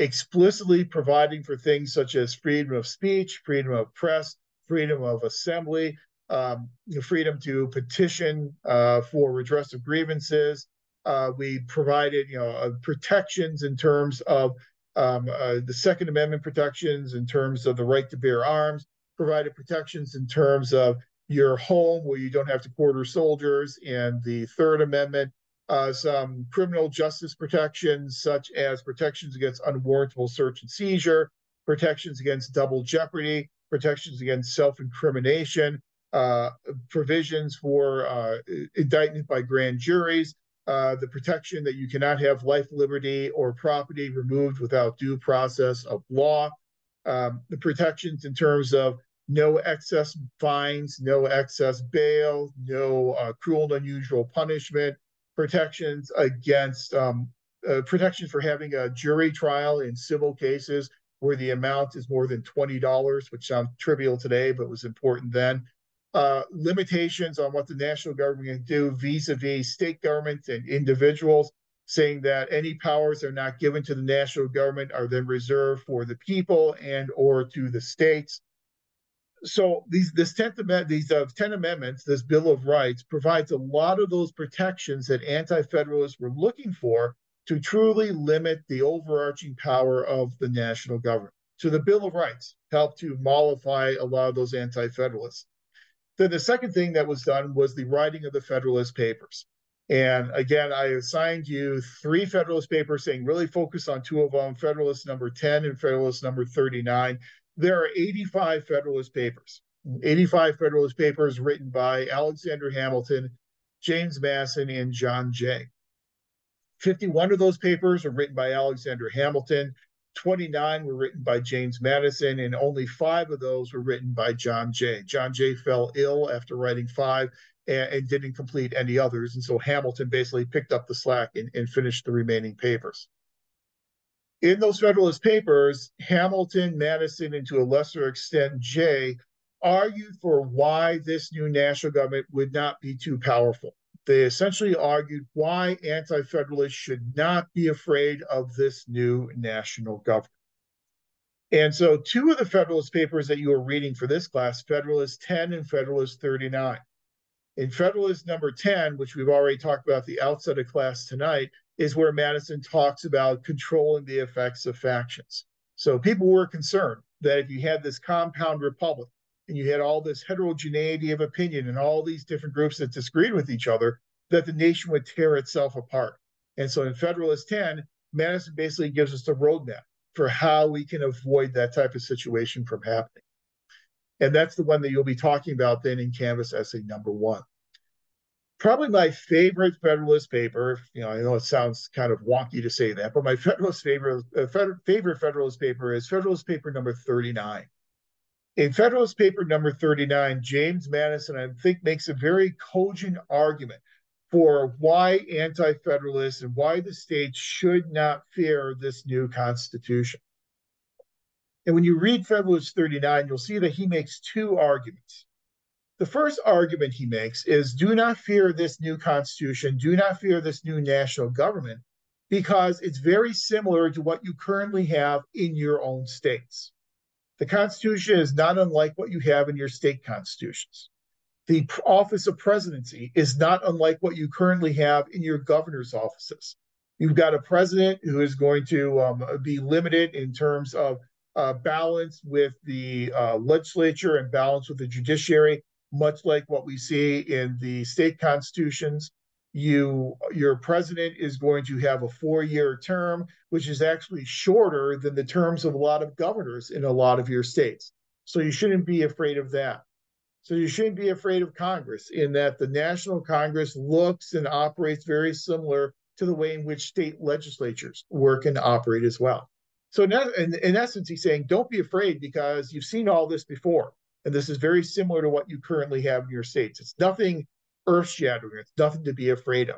explicitly providing for things such as freedom of speech, freedom of press, freedom of assembly, um, freedom to petition uh, for redress of grievances. Uh, we provided, you know, uh, protections in terms of um, uh, the Second Amendment protections, in terms of the right to bear arms, provided protections in terms of your home where you don't have to quarter soldiers, and the Third Amendment, uh, some criminal justice protections such as protections against unwarrantable search and seizure, protections against double jeopardy, protections against self-incrimination, uh, provisions for uh, indictment by grand juries, uh, the protection that you cannot have life, liberty, or property removed without due process of law, um, the protections in terms of no excess fines, no excess bail, no uh, cruel and unusual punishment, protections against um, uh, protections for having a jury trial in civil cases where the amount is more than $20, which sounds trivial today, but was important then. Uh, limitations on what the national government can do vis-a-vis state governments and individuals, saying that any powers are not given to the national government are then reserved for the people and or to the states so these this tenth amendment, these uh, ten amendments, this Bill of Rights provides a lot of those protections that anti-federalists were looking for to truly limit the overarching power of the national government. So the Bill of Rights helped to mollify a lot of those anti-federalists. Then the second thing that was done was the writing of the Federalist Papers. And again, I assigned you three Federalist Papers saying really focus on two of them, Federalist number 10 and Federalist number 39 there are 85 Federalist Papers, 85 Federalist Papers written by Alexander Hamilton, James Madison, and John Jay. 51 of those papers were written by Alexander Hamilton, 29 were written by James Madison, and only five of those were written by John Jay. John Jay fell ill after writing five and, and didn't complete any others. And so Hamilton basically picked up the slack and, and finished the remaining papers in those Federalist Papers, Hamilton, Madison, and to a lesser extent, Jay argued for why this new national government would not be too powerful. They essentially argued why anti federalists should not be afraid of this new national government. And so, two of the Federalist Papers that you are reading for this class, Federalist 10 and Federalist 39. In Federalist number 10, which we've already talked about the outset of class tonight, is where Madison talks about controlling the effects of factions. So people were concerned that if you had this compound republic and you had all this heterogeneity of opinion and all these different groups that disagreed with each other, that the nation would tear itself apart. And so in Federalist 10, Madison basically gives us the roadmap for how we can avoid that type of situation from happening. And that's the one that you'll be talking about then in Canvas essay number one probably my favorite Federalist paper. You know, I know it sounds kind of wonky to say that, but my Federalist favorite uh, favorite Federalist paper is Federalist paper number 39. In Federalist paper number 39, James Madison, I think, makes a very cogent argument for why anti-federalists and why the states should not fear this new constitution. And when you read Federalist 39, you'll see that he makes two arguments. The first argument he makes is do not fear this new constitution, do not fear this new national government, because it's very similar to what you currently have in your own states. The Constitution is not unlike what you have in your state constitutions. The office of presidency is not unlike what you currently have in your governor's offices. You've got a president who is going to um, be limited in terms of uh, balance with the uh, legislature and balance with the judiciary much like what we see in the state constitutions. You, your president is going to have a four-year term, which is actually shorter than the terms of a lot of governors in a lot of your states. So you shouldn't be afraid of that. So you shouldn't be afraid of Congress in that the National Congress looks and operates very similar to the way in which state legislatures work and operate as well. So in, in essence, he's saying, don't be afraid because you've seen all this before. And this is very similar to what you currently have in your states. It's nothing earth shattering, it's nothing to be afraid of.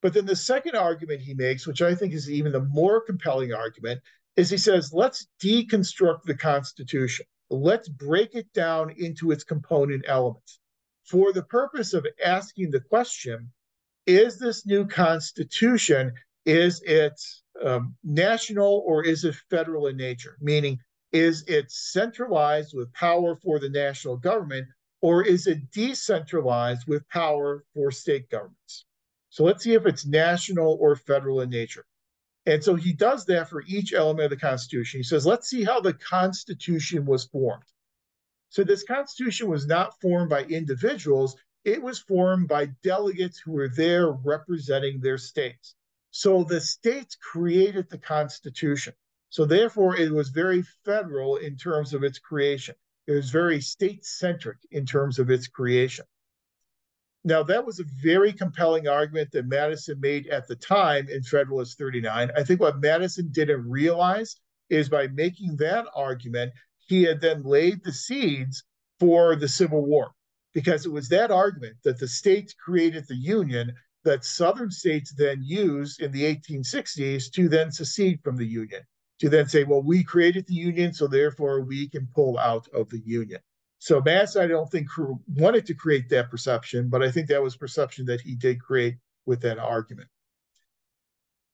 But then the second argument he makes, which I think is even the more compelling argument, is he says, let's deconstruct the Constitution. Let's break it down into its component elements for the purpose of asking the question is this new Constitution Is it um, national or is it federal in nature? Meaning, is it centralized with power for the national government or is it decentralized with power for state governments? So let's see if it's national or federal in nature. And so he does that for each element of the Constitution. He says, let's see how the Constitution was formed. So this Constitution was not formed by individuals, it was formed by delegates who were there representing their states. So the states created the Constitution. So therefore, it was very federal in terms of its creation. It was very state centric in terms of its creation. Now, that was a very compelling argument that Madison made at the time in Federalist 39. I think what Madison didn't realize is by making that argument, he had then laid the seeds for the Civil War because it was that argument that the states created the Union that Southern states then used in the 1860s to then secede from the Union, to then say, well, we created the Union, so therefore we can pull out of the Union. So Mass, I don't think wanted to create that perception, but I think that was perception that he did create with that argument.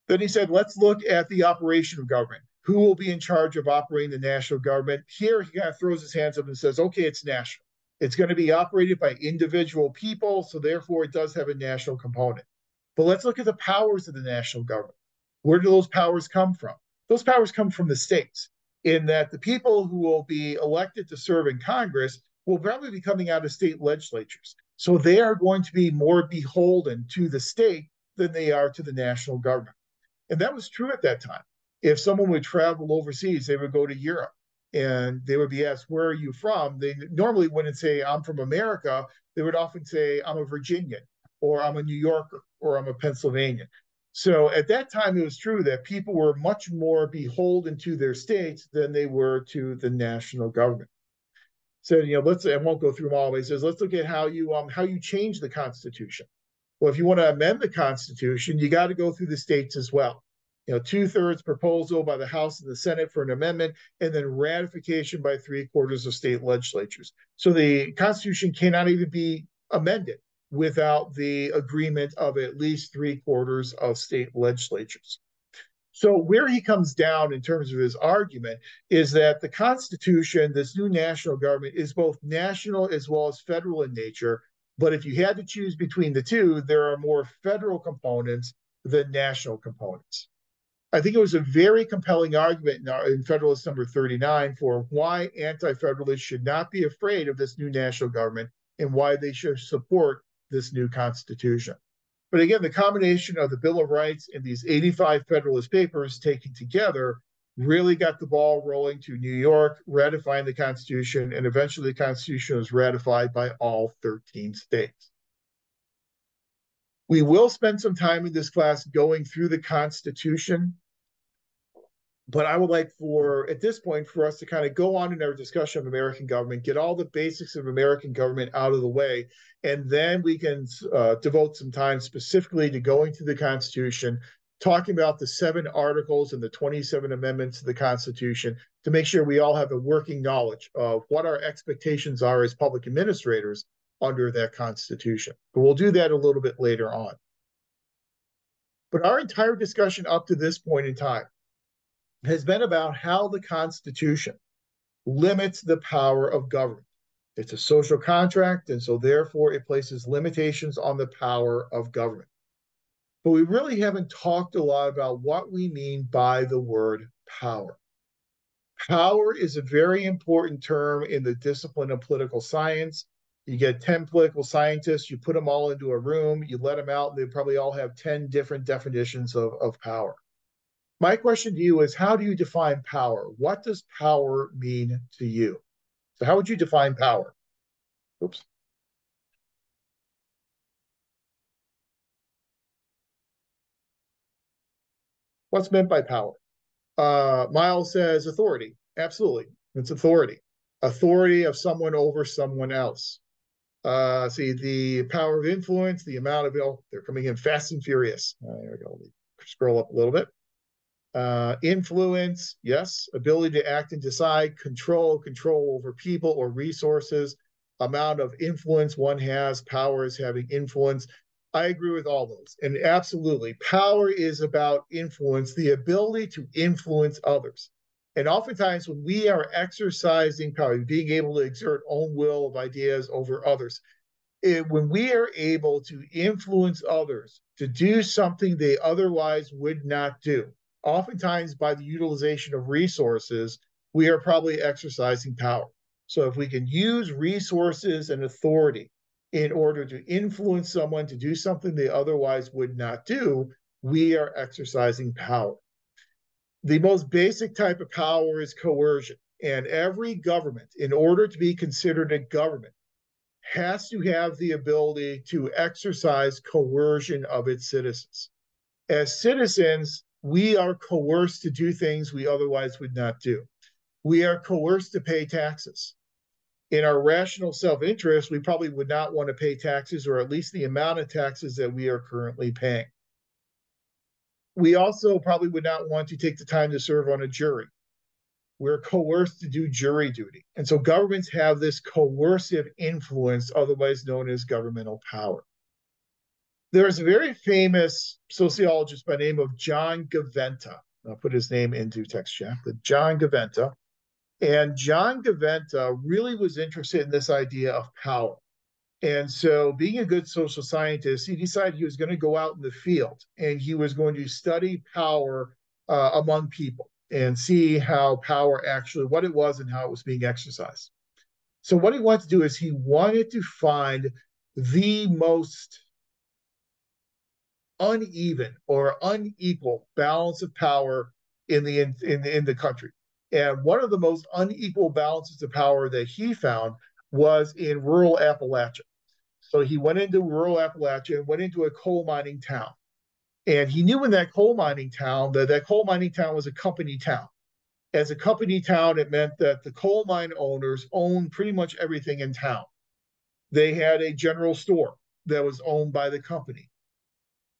Then he said, let's look at the operation of government. Who will be in charge of operating the national government? Here he kind of throws his hands up and says, okay, it's national. It's going to be operated by individual people, so therefore it does have a national component. But let's look at the powers of the national government. Where do those powers come from? Those powers come from the states, in that the people who will be elected to serve in Congress will probably be coming out of state legislatures. So they are going to be more beholden to the state than they are to the national government. And that was true at that time. If someone would travel overseas, they would go to Europe and they would be asked, Where are you from? They normally wouldn't say, I'm from America. They would often say, I'm a Virginian, or I'm a New Yorker, or I'm a Pennsylvanian. So at that time, it was true that people were much more beholden to their states than they were to the national government. So you know, let's I won't go through them all. He says, let's look at how you um how you change the Constitution. Well, if you want to amend the Constitution, you got to go through the states as well you know, two thirds proposal by the House and the Senate for an amendment, and then ratification by three quarters of state legislatures. So the Constitution cannot even be amended without the agreement of at least three quarters of state legislatures. So, where he comes down in terms of his argument is that the Constitution, this new national government, is both national as well as federal in nature. But if you had to choose between the two, there are more federal components than national components. I think it was a very compelling argument in, in Federalist number 39 for why anti federalists should not be afraid of this new national government and why they should support this new constitution. But again, the combination of the Bill of Rights and these 85 Federalist Papers taken together really got the ball rolling to New York, ratifying the Constitution, and eventually the Constitution was ratified by all 13 states. We will spend some time in this class going through the Constitution but I would like for, at this point, for us to kind of go on in our discussion of American government, get all the basics of American government out of the way, and then we can uh, devote some time specifically to going through the Constitution, talking about the seven articles and the 27 amendments to the Constitution to make sure we all have a working knowledge of what our expectations are as public administrators under that Constitution. But we'll do that a little bit later on. But our entire discussion up to this point in time has been about how the Constitution limits the power of government. It's a social contract, and so therefore it places limitations on the power of government. But we really haven't talked a lot about what we mean by the word power. Power is a very important term in the discipline of political science. You get 10 political scientists, you put them all into a room, you let them out, and they probably all have 10 different definitions of, of power. My question to you is how do you define power? What does power mean to you? So, how would you define power? Oops. What's meant by power? Uh, Miles says authority. Absolutely. It's authority. Authority of someone over someone else. Uh, see, the power of influence, the amount of, oh, they're coming in fast and furious. Uh, there we go. Scroll up a little bit uh, influence, yes, ability to act and decide, control, control over people or resources, amount of influence one has, power is having influence. I agree with all those. And absolutely, power is about influence, the ability to influence others. And oftentimes, when we are exercising power, being able to exert own will of ideas over others, it, when we are able to influence others to do something they otherwise would not do, oftentimes by the utilization of resources, we are probably exercising power. So if we can use resources and authority in order to influence someone to do something they otherwise would not do, we are exercising power. The most basic type of power is coercion. And every government, in order to be considered a government, has to have the ability to exercise coercion of its citizens. As citizens, we are coerced to do things we otherwise would not do. We are coerced to pay taxes. In our rational self interest, we probably would not want to pay taxes or at least the amount of taxes that we are currently paying. We also probably would not want to take the time to serve on a jury we're coerced to do jury duty. And so governments have this coercive influence, otherwise known as governmental power. There's a very famous sociologist by name of John Gaventa. I'll put his name into text chat, but John Gaventa. And John Gaventa really was interested in this idea of power. And so, being a good social scientist, he decided he was going to go out in the field and he was going to study power uh, among people and see how power actually, what it was and how it was being exercised. So, what he wanted to do is he wanted to find the most uneven or unequal balance of power in the in, in, in the country. And one of the most unequal balances of power that he found was in rural Appalachia. So he went into rural Appalachia and went into a coal mining town. And he knew in that coal mining town that that coal mining town was a company town. As a company town, it meant that the coal mine owners owned pretty much everything in town. They had a general store that was owned by the company.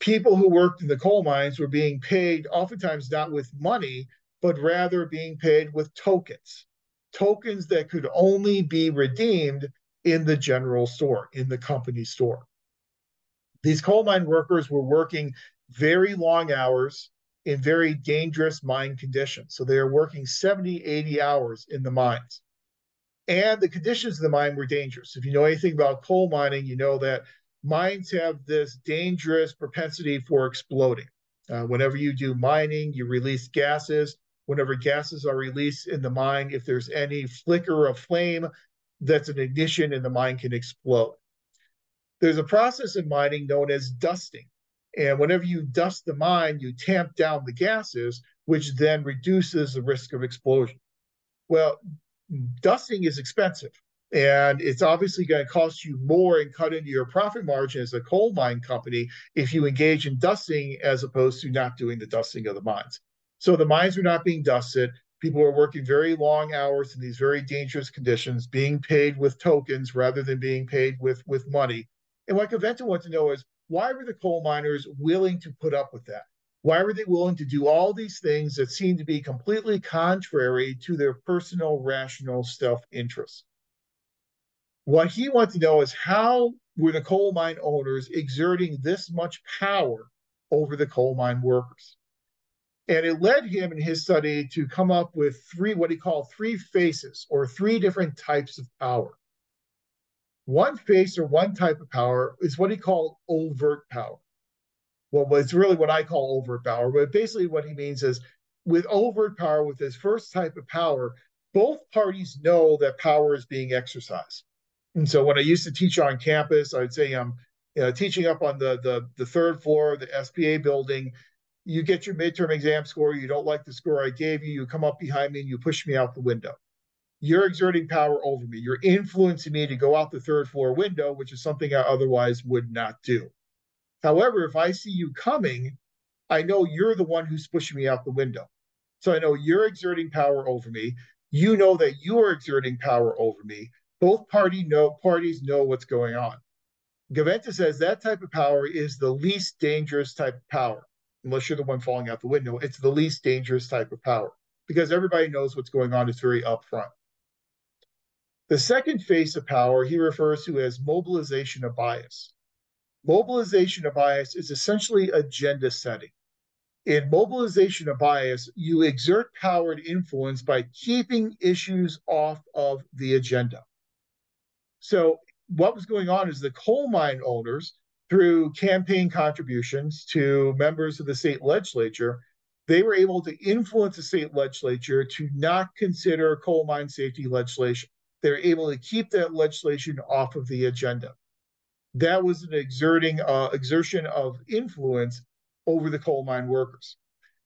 People who worked in the coal mines were being paid oftentimes not with money, but rather being paid with tokens, tokens that could only be redeemed in the general store, in the company store. These coal mine workers were working very long hours in very dangerous mine conditions. So they are working 70, 80 hours in the mines. And the conditions of the mine were dangerous. If you know anything about coal mining, you know that mines have this dangerous propensity for exploding. Uh, whenever you do mining, you release gases. Whenever gases are released in the mine, if there's any flicker of flame, that's an ignition and the mine can explode. There's a process in mining known as dusting. And whenever you dust the mine, you tamp down the gases, which then reduces the risk of explosion. Well, dusting is expensive and it's obviously going to cost you more and cut into your profit margin as a coal mine company if you engage in dusting as opposed to not doing the dusting of the mines. So the mines are not being dusted. People are working very long hours in these very dangerous conditions, being paid with tokens rather than being paid with, with money. And what Gaventa wants to know is why were the coal miners willing to put up with that? Why were they willing to do all these things that seemed to be completely contrary to their personal, rational self interest? What he wants to know is how were the coal mine owners exerting this much power over the coal mine workers? And it led him in his study to come up with three, what he called three faces or three different types of power. One face or one type of power is what he called overt power. Well, it's really what I call overt power, but basically what he means is with overt power, with this first type of power, both parties know that power is being exercised. And so when I used to teach on campus, I'd say I'm you know, teaching up on the, the the third floor, of the SPA building. You get your midterm exam score. You don't like the score I gave you. You come up behind me and you push me out the window you're exerting power over me. You're influencing me to go out the third floor window, which is something I otherwise would not do. However, if I see you coming, I know you're the one who's pushing me out the window. So I know you're exerting power over me. You know that you are exerting power over me. Both party know, parties know what's going on. Gaventa says that type of power is the least dangerous type of power, unless you're the one falling out the window. It's the least dangerous type of power because everybody knows what's going on. It's very upfront. The second face of power he refers to as mobilization of bias. Mobilization of bias is essentially agenda setting. In mobilization of bias, you exert power and influence by keeping issues off of the agenda. So, what was going on is the coal mine owners, through campaign contributions to members of the state legislature, they were able to influence the state legislature to not consider coal mine safety legislation. They're able to keep that legislation off of the agenda. That was an exerting uh, exertion of influence over the coal mine workers.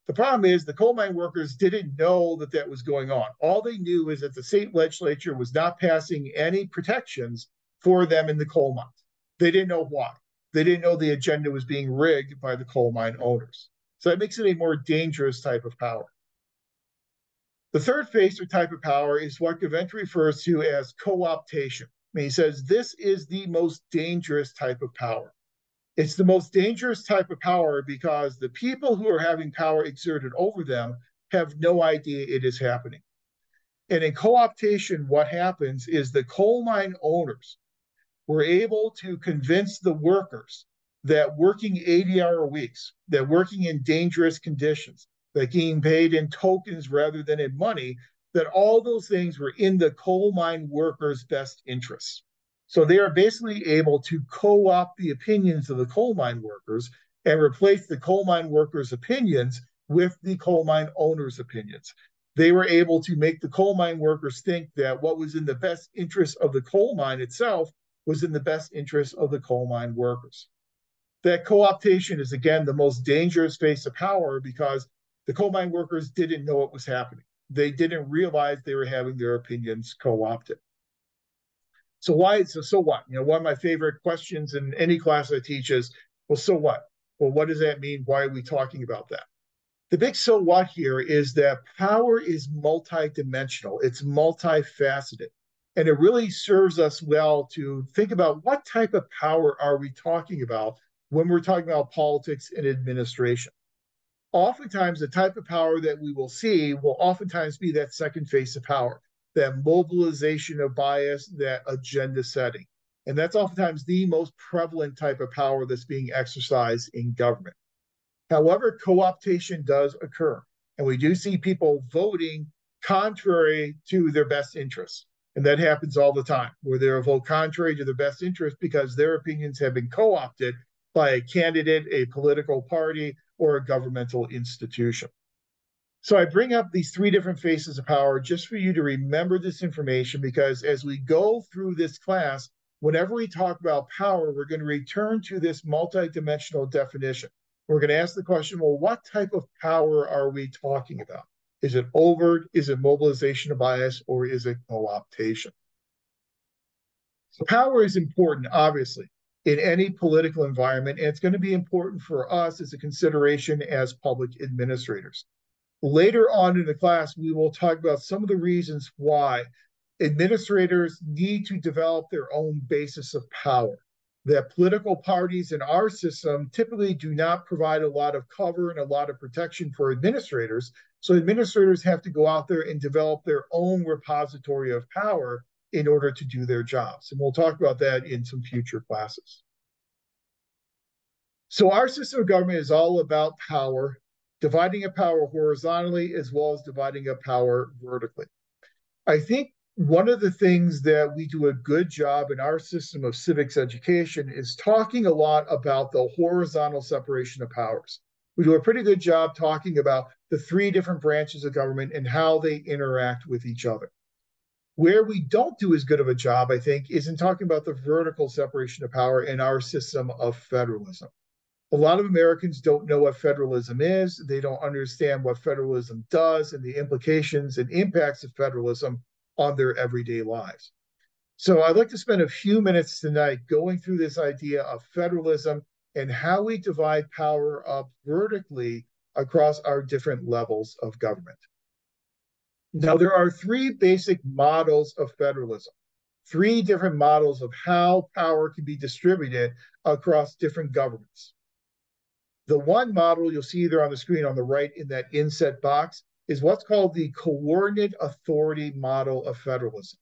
The problem is the coal mine workers didn't know that that was going on. All they knew is that the state legislature was not passing any protections for them in the coal mines. They didn't know why. They didn't know the agenda was being rigged by the coal mine owners. So that makes it a more dangerous type of power. The third phase or type of power is what Gaventa refers to as co-optation. I mean, he says this is the most dangerous type of power. It's the most dangerous type of power because the people who are having power exerted over them have no idea it is happening. And in co-optation, what happens is the coal mine owners were able to convince the workers that working 80 hour weeks, that working in dangerous conditions, that getting paid in tokens rather than in money, that all those things were in the coal mine workers' best interests. So they are basically able to co opt the opinions of the coal mine workers and replace the coal mine workers' opinions with the coal mine owners' opinions. They were able to make the coal mine workers think that what was in the best interest of the coal mine itself was in the best interest of the coal mine workers that co-optation is again the most dangerous face of power because the coal mine workers didn't know what was happening. They didn't realize they were having their opinions co-opted. So why so so what? You know, one of my favorite questions in any class I teach is, well, so what? Well, what does that mean? Why are we talking about that? The big so what here is that power is multidimensional, it's multifaceted. And it really serves us well to think about what type of power are we talking about when we're talking about politics and administration. Oftentimes, the type of power that we will see will oftentimes be that second face of power, that mobilization of bias, that agenda setting. And that's oftentimes the most prevalent type of power that's being exercised in government. However, co optation does occur, and we do see people voting contrary to their best interests. And that happens all the time, where they'll vote contrary to their best interest because their opinions have been co opted by a candidate, a political party, or a governmental institution. So I bring up these three different faces of power just for you to remember this information because as we go through this class, whenever we talk about power, we're going to return to this multidimensional definition. We're going to ask the question, well, what type of power are we talking about? Is it overt? Is it mobilization of bias? Or is it co-optation? So power is important, obviously in any political environment, and it's going to be important for us as a consideration as public administrators. Later on in the class, we will talk about some of the reasons why administrators need to develop their own basis of power. That political parties in our system typically do not provide a lot of cover and a lot of protection for administrators. So, administrators have to go out there and develop their own repository of power in order to do their jobs. And we'll talk about that in some future classes. So our system of government is all about power, dividing a power horizontally as well as dividing a power vertically. I think one of the things that we do a good job in our system of civics education is talking a lot about the horizontal separation of powers. We do a pretty good job talking about the three different branches of government and how they interact with each other. Where we don't do as good of a job, I think, is in talking about the vertical separation of power in our system of federalism. A lot of Americans don't know what federalism is. They don't understand what federalism does and the implications and impacts of federalism on their everyday lives. So I'd like to spend a few minutes tonight going through this idea of federalism and how we divide power up vertically across our different levels of government. Now, there are three basic models of federalism, three different models of how power can be distributed across different governments. The one model you'll see there on the screen on the right in that inset box is what's called the coordinate authority model of federalism.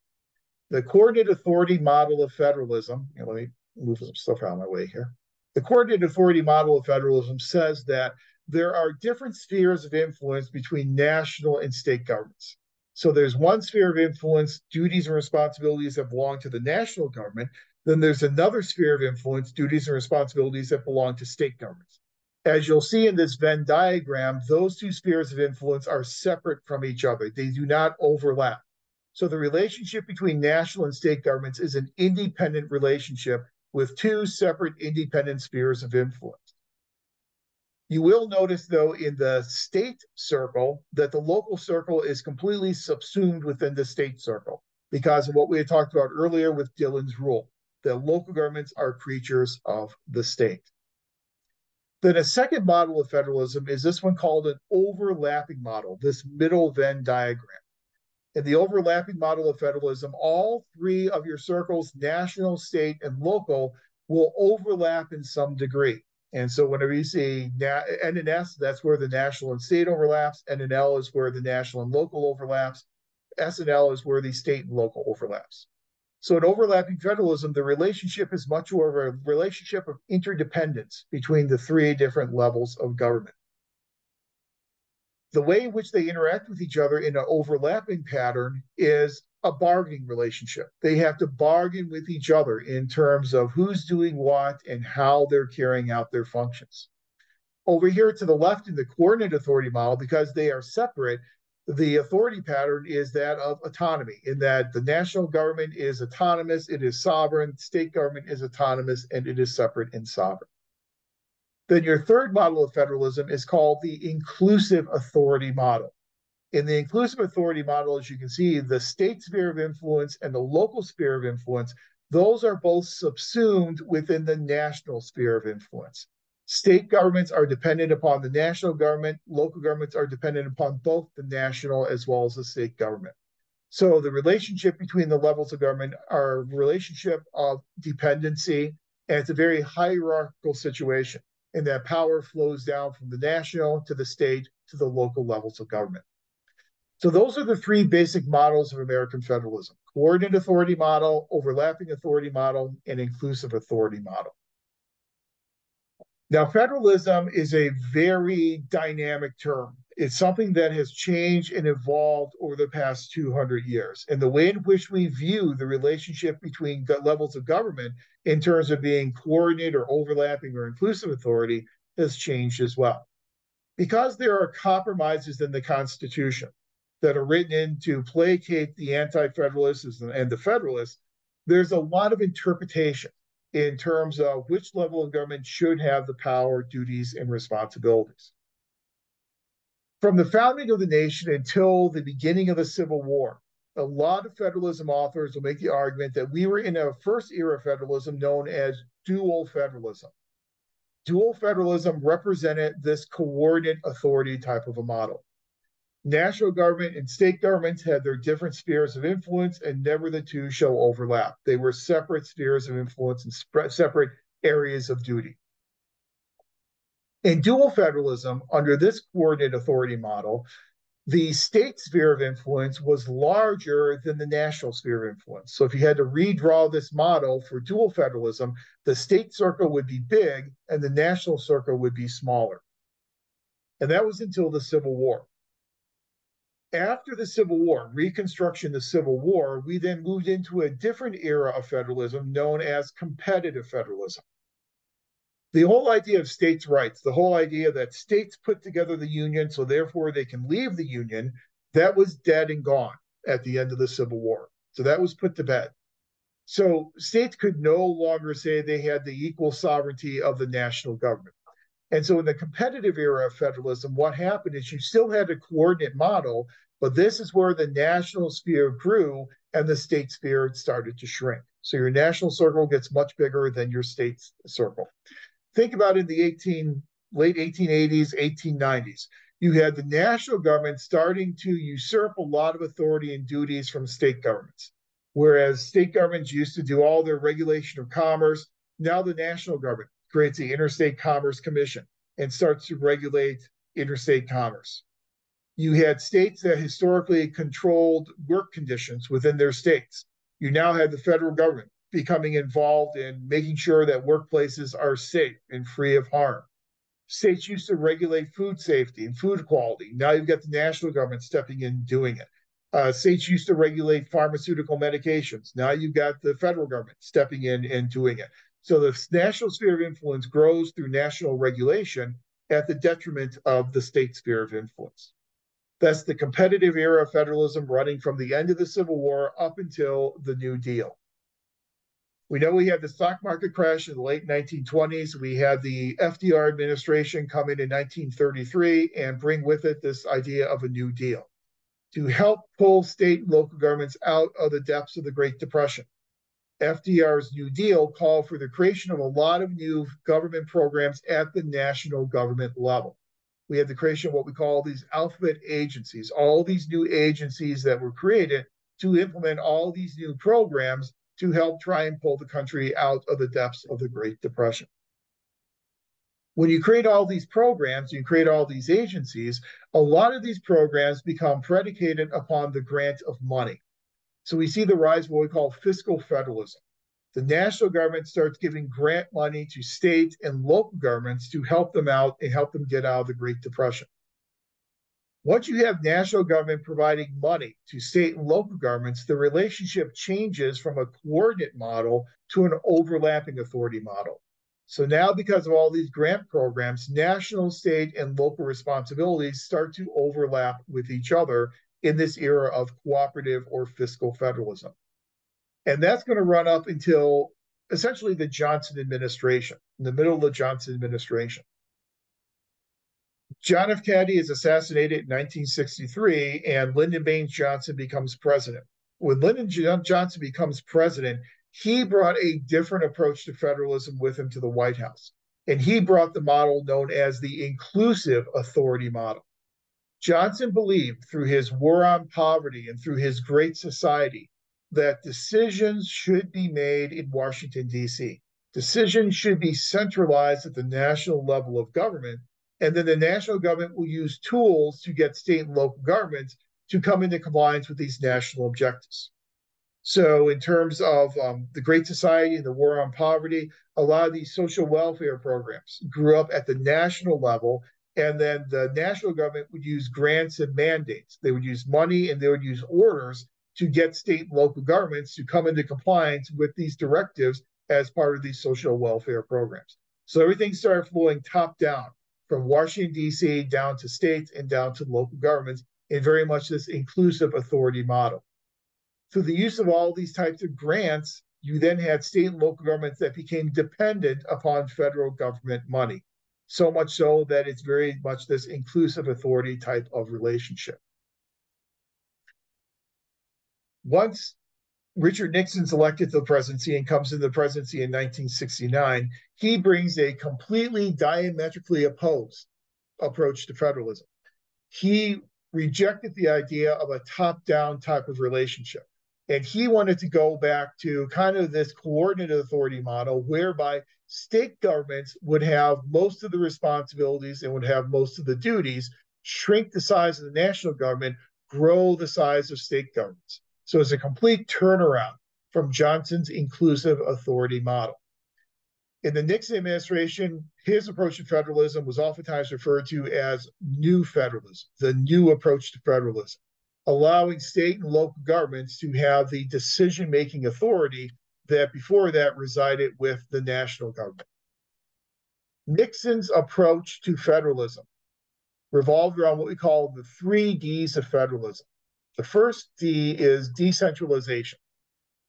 The coordinate authority model of federalism, you know, let me move some stuff out of my way here. The coordinated authority model of federalism says that there are different spheres of influence between national and state governments. So there's one sphere of influence, duties and responsibilities that belong to the national government. Then there's another sphere of influence, duties and responsibilities that belong to state governments. As you'll see in this Venn diagram, those two spheres of influence are separate from each other. They do not overlap. So the relationship between national and state governments is an independent relationship with two separate independent spheres of influence. You will notice, though, in the state circle that the local circle is completely subsumed within the state circle because of what we had talked about earlier with Dillon's rule that local governments are creatures of the state. Then a second model of federalism is this one called an overlapping model, this middle Venn diagram. In the overlapping model of federalism, all three of your circles, national, state, and local, will overlap in some degree. And so whenever you see N and S, that's where the national and state overlaps. N and L is where the national and local overlaps. S and L is where the state and local overlaps. So in overlapping federalism, the relationship is much more of a relationship of interdependence between the three different levels of government the way in which they interact with each other in an overlapping pattern is a bargaining relationship. They have to bargain with each other in terms of who's doing what and how they're carrying out their functions. Over here to the left in the coordinate authority model, because they are separate, the authority pattern is that of autonomy, in that the national government is autonomous, it is sovereign, state government is autonomous, and it is separate and sovereign. Then your third model of federalism is called the inclusive authority model. In the inclusive authority model, as you can see, the state sphere of influence and the local sphere of influence, those are both subsumed within the national sphere of influence. State governments are dependent upon the national government, local governments are dependent upon both the national as well as the state government. So the relationship between the levels of government are relationship of dependency, and it's a very hierarchical situation and that power flows down from the national to the state to the local levels of government. So those are the three basic models of American federalism: coordinate authority model, overlapping authority model, and inclusive authority model. Now, federalism is a very dynamic term. It's something that has changed and evolved over the past 200 years. And the way in which we view the relationship between levels of government in terms of being coordinated or overlapping or inclusive authority has changed as well. Because there are compromises in the Constitution that are written in to placate the anti federalists and the federalists, there's a lot of interpretation in terms of which level of government should have the power, duties, and responsibilities. From the founding of the nation until the beginning of the Civil War, a lot of federalism authors will make the argument that we were in a first era of federalism known as dual federalism. Dual federalism represented this coordinate authority type of a model. National government and state governments had their different spheres of influence, and never the two shall overlap. They were separate spheres of influence and separate areas of duty. In dual federalism, under this coordinate authority model, the state sphere of influence was larger than the national sphere of influence. So if you had to redraw this model for dual federalism, the state circle would be big and the national circle would be smaller. And that was until the Civil War. After the Civil War, Reconstruction, the Civil War, we then moved into a different era of federalism known as competitive federalism the whole idea of states' rights, the whole idea that states put together the union so therefore they can leave the union, that was dead and gone at the end of the Civil War. So that was put to bed. So states could no longer say they had the equal sovereignty of the national government. And so in the competitive era of federalism, what happened is you still had a coordinate model, but this is where the national sphere grew and the state sphere started to shrink. So your national circle gets much bigger than your state circle think about in the 18 late 1880s, 1890s. You had the national government starting to usurp a lot of authority and duties from state governments. Whereas state governments used to do all their regulation of commerce, now the national government creates the Interstate Commerce Commission and starts to regulate interstate commerce. You had states that historically controlled work conditions within their states. You now have the federal government becoming involved in making sure that workplaces are safe and free of harm. States used to regulate food safety and food quality. Now you've got the national government stepping in doing it. Uh, states used to regulate pharmaceutical medications. Now you've got the federal government stepping in and doing it. So the national sphere of influence grows through national regulation at the detriment of the state sphere of influence. That's the competitive era of federalism running from the end of the Civil War up until the New Deal. We know we had the stock market crash in the late 1920s. We had the FDR administration come in in 1933 and bring with it this idea of a New Deal to help pull state and local governments out of the depths of the Great Depression. FDR's New Deal called for the creation of a lot of new government programs at the national government level. We had the creation of what we call these alphabet agencies, all these new agencies that were created to implement all these new programs to help try and pull the country out of the depths of the Great Depression. When you create all these programs, you create all these agencies, a lot of these programs become predicated upon the grant of money. So we see the rise of what we call fiscal federalism. The national government starts giving grant money to state and local governments to help them out and help them get out of the Great Depression. Once you have national government providing money to state and local governments, the relationship changes from a coordinate model to an overlapping authority model. So now, because of all these grant programs, national, state, and local responsibilities start to overlap with each other in this era of cooperative or fiscal federalism. And that's going to run up until essentially the Johnson administration, in the middle of the Johnson administration. John F. Kennedy is assassinated in 1963, and Lyndon Baines Johnson becomes president. When Lyndon Johnson becomes president, he brought a different approach to federalism with him to the White House. And he brought the model known as the inclusive authority model. Johnson believed through his war on poverty and through his great society that decisions should be made in Washington, D.C. Decisions should be centralized at the national level of government and then the national government will use tools to get state and local governments to come into compliance with these national objectives. So, in terms of um, the Great Society and the war on poverty, a lot of these social welfare programs grew up at the national level, and then the national government would use grants and mandates. They would use money and they would use orders to get state and local governments to come into compliance with these directives as part of these social welfare programs. So, everything started flowing top down from Washington, D.C., down to states and down to local governments in very much this inclusive authority model. Through the use of all these types of grants, you then had state and local governments that became dependent upon federal government money. So much so that it's very much this inclusive authority type of relationship. Once Richard Nixon's elected to the presidency and comes into the presidency in 1969, he brings a completely diametrically opposed approach to federalism. He rejected the idea of a top down type of relationship. And he wanted to go back to kind of this coordinated authority model whereby state governments would have most of the responsibilities and would have most of the duties, shrink the size of the national government, grow the size of state governments. So it's a complete turnaround from Johnson's inclusive authority model. In the Nixon administration, his approach to federalism was oftentimes referred to as new federalism, the new approach to federalism, allowing state and local governments to have the decision making authority that before that resided with the national government. Nixon's approach to federalism revolved around what we call the three D's of federalism the first D is decentralization.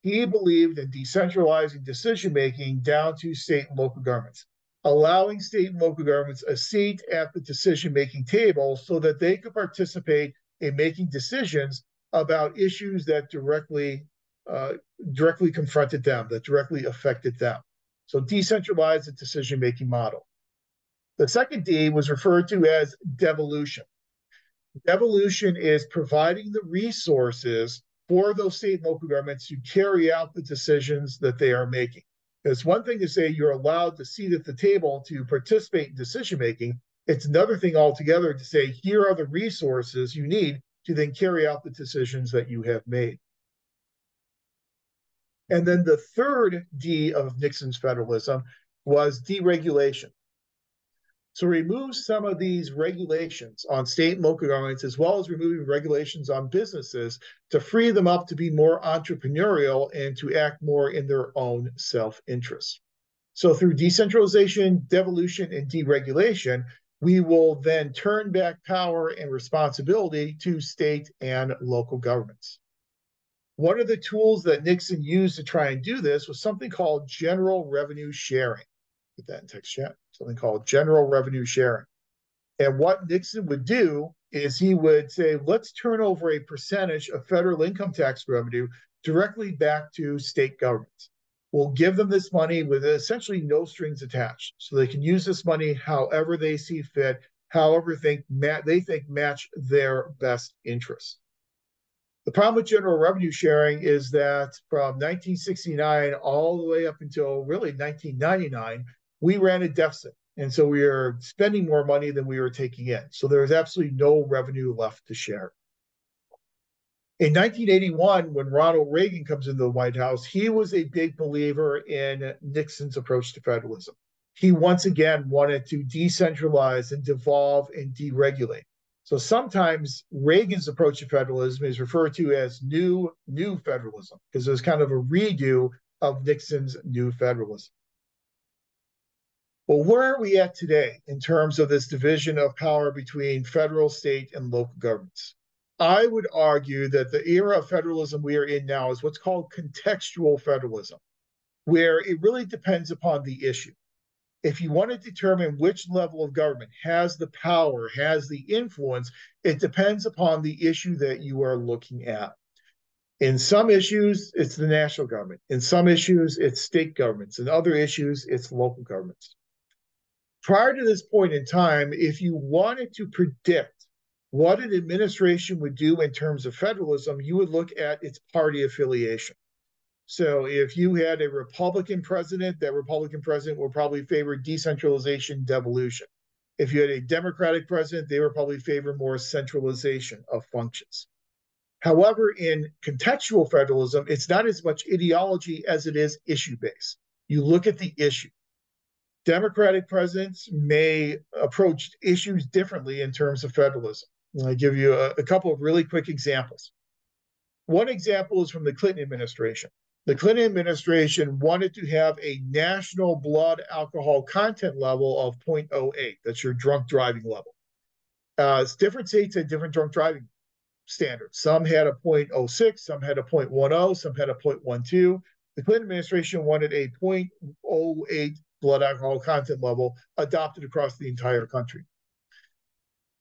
He believed in decentralizing decision making down to state and local governments, allowing state and local governments a seat at the decision making table so that they could participate in making decisions about issues that directly uh, directly confronted them, that directly affected them. So decentralize the decision making model. The second D was referred to as devolution. Devolution is providing the resources for those state and local governments to carry out the decisions that they are making. It's one thing to say you're allowed to seat at the table to participate in decision making. It's another thing altogether to say, here are the resources you need to then carry out the decisions that you have made. And then the third D of Nixon's federalism was deregulation. So remove some of these regulations on state and local governments, as well as removing regulations on businesses to free them up to be more entrepreneurial and to act more in their own self-interest. So through decentralization, devolution, and deregulation, we will then turn back power and responsibility to state and local governments. One of the tools that Nixon used to try and do this was something called general revenue sharing. Put that in text chat. Something called general revenue sharing. And what Nixon would do is he would say, let's turn over a percentage of federal income tax revenue directly back to state governments. We'll give them this money with essentially no strings attached. So they can use this money however they see fit, however think they think match their best interests. The problem with general revenue sharing is that from 1969 all the way up until really 1999, we ran a deficit. And so we are spending more money than we were taking in. So there is absolutely no revenue left to share. In 1981, when Ronald Reagan comes into the White House, he was a big believer in Nixon's approach to federalism. He once again wanted to decentralize and devolve and deregulate. So sometimes Reagan's approach to federalism is referred to as new new federalism because it was kind of a redo of Nixon's new federalism. Well, where are we at today in terms of this division of power between federal, state, and local governments? I would argue that the era of federalism we are in now is what's called contextual federalism, where it really depends upon the issue. If you want to determine which level of government has the power, has the influence, it depends upon the issue that you are looking at. In some issues, it's the national government. In some issues, it's state governments. In other issues, it's local governments prior to this point in time, if you wanted to predict what an administration would do in terms of federalism, you would look at its party affiliation. So if you had a Republican president, that Republican president would probably favor decentralization, devolution. If you had a Democratic president, they would probably favor more centralization of functions. However, in contextual federalism, it's not as much ideology as it is issue based. You look at the issue. Democratic presidents may approach issues differently in terms of federalism. And I give you a, a couple of really quick examples. One example is from the Clinton administration. The Clinton administration wanted to have a national blood alcohol content level of 0.08. That's your drunk driving level. Uh, different states had different drunk driving standards. Some had a 0.06, some had a 0.10, some had a 0.12. The Clinton administration wanted a 0.08 blood alcohol content level adopted across the entire country.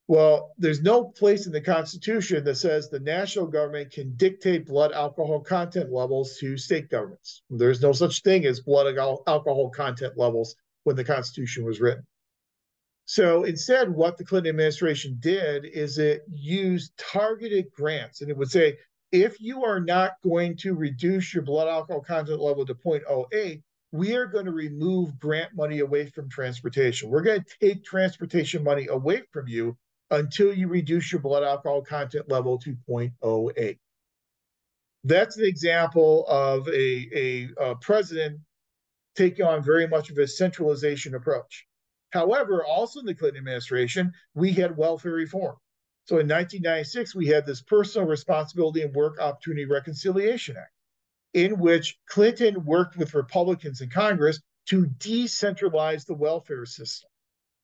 Well, there's no place in the Constitution that says the national government can dictate blood alcohol content levels to state governments. There's no such thing as blood alcohol content levels when the Constitution was written. So instead, what the Clinton administration did is it used targeted grants, and it would say, if you are not going to reduce your blood alcohol content level to 0.08, we are going to remove grant money away from transportation. We're going to take transportation money away from you until you reduce your blood alcohol content level to 0.08. That's an example of a, a, a president taking on very much of a centralization approach. However, also in the Clinton administration, we had welfare reform. So in 1996, we had this Personal Responsibility and Work Opportunity Reconciliation Act in which Clinton worked with Republicans in Congress to decentralize the welfare system,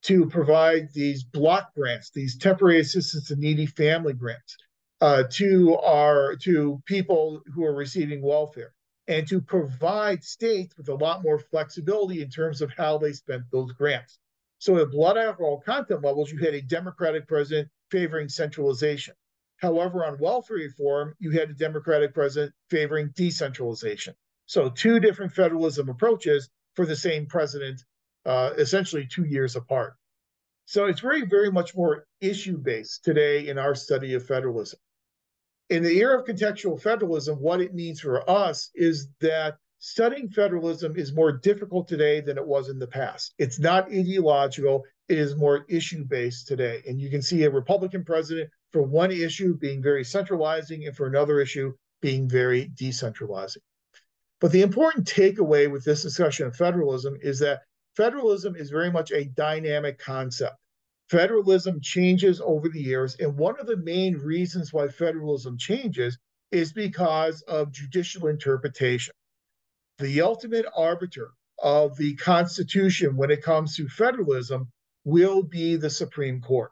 to provide these block grants, these temporary assistance to needy family grants uh, to our to people who are receiving welfare, and to provide states with a lot more flexibility in terms of how they spent those grants. So at blood alcohol content levels, you had a Democratic president favoring centralization. However, on welfare reform, you had a Democratic president favoring decentralization. So, two different federalism approaches for the same president, uh, essentially two years apart. So, it's very, very much more issue based today in our study of federalism. In the era of contextual federalism, what it means for us is that studying federalism is more difficult today than it was in the past. It's not ideological, it is more issue based today. And you can see a Republican president for one issue being very centralizing and for another issue being very decentralizing. But the important takeaway with this discussion of federalism is that federalism is very much a dynamic concept. Federalism changes over the years, and one of the main reasons why federalism changes is because of judicial interpretation. The ultimate arbiter of the Constitution when it comes to federalism will be the Supreme Court.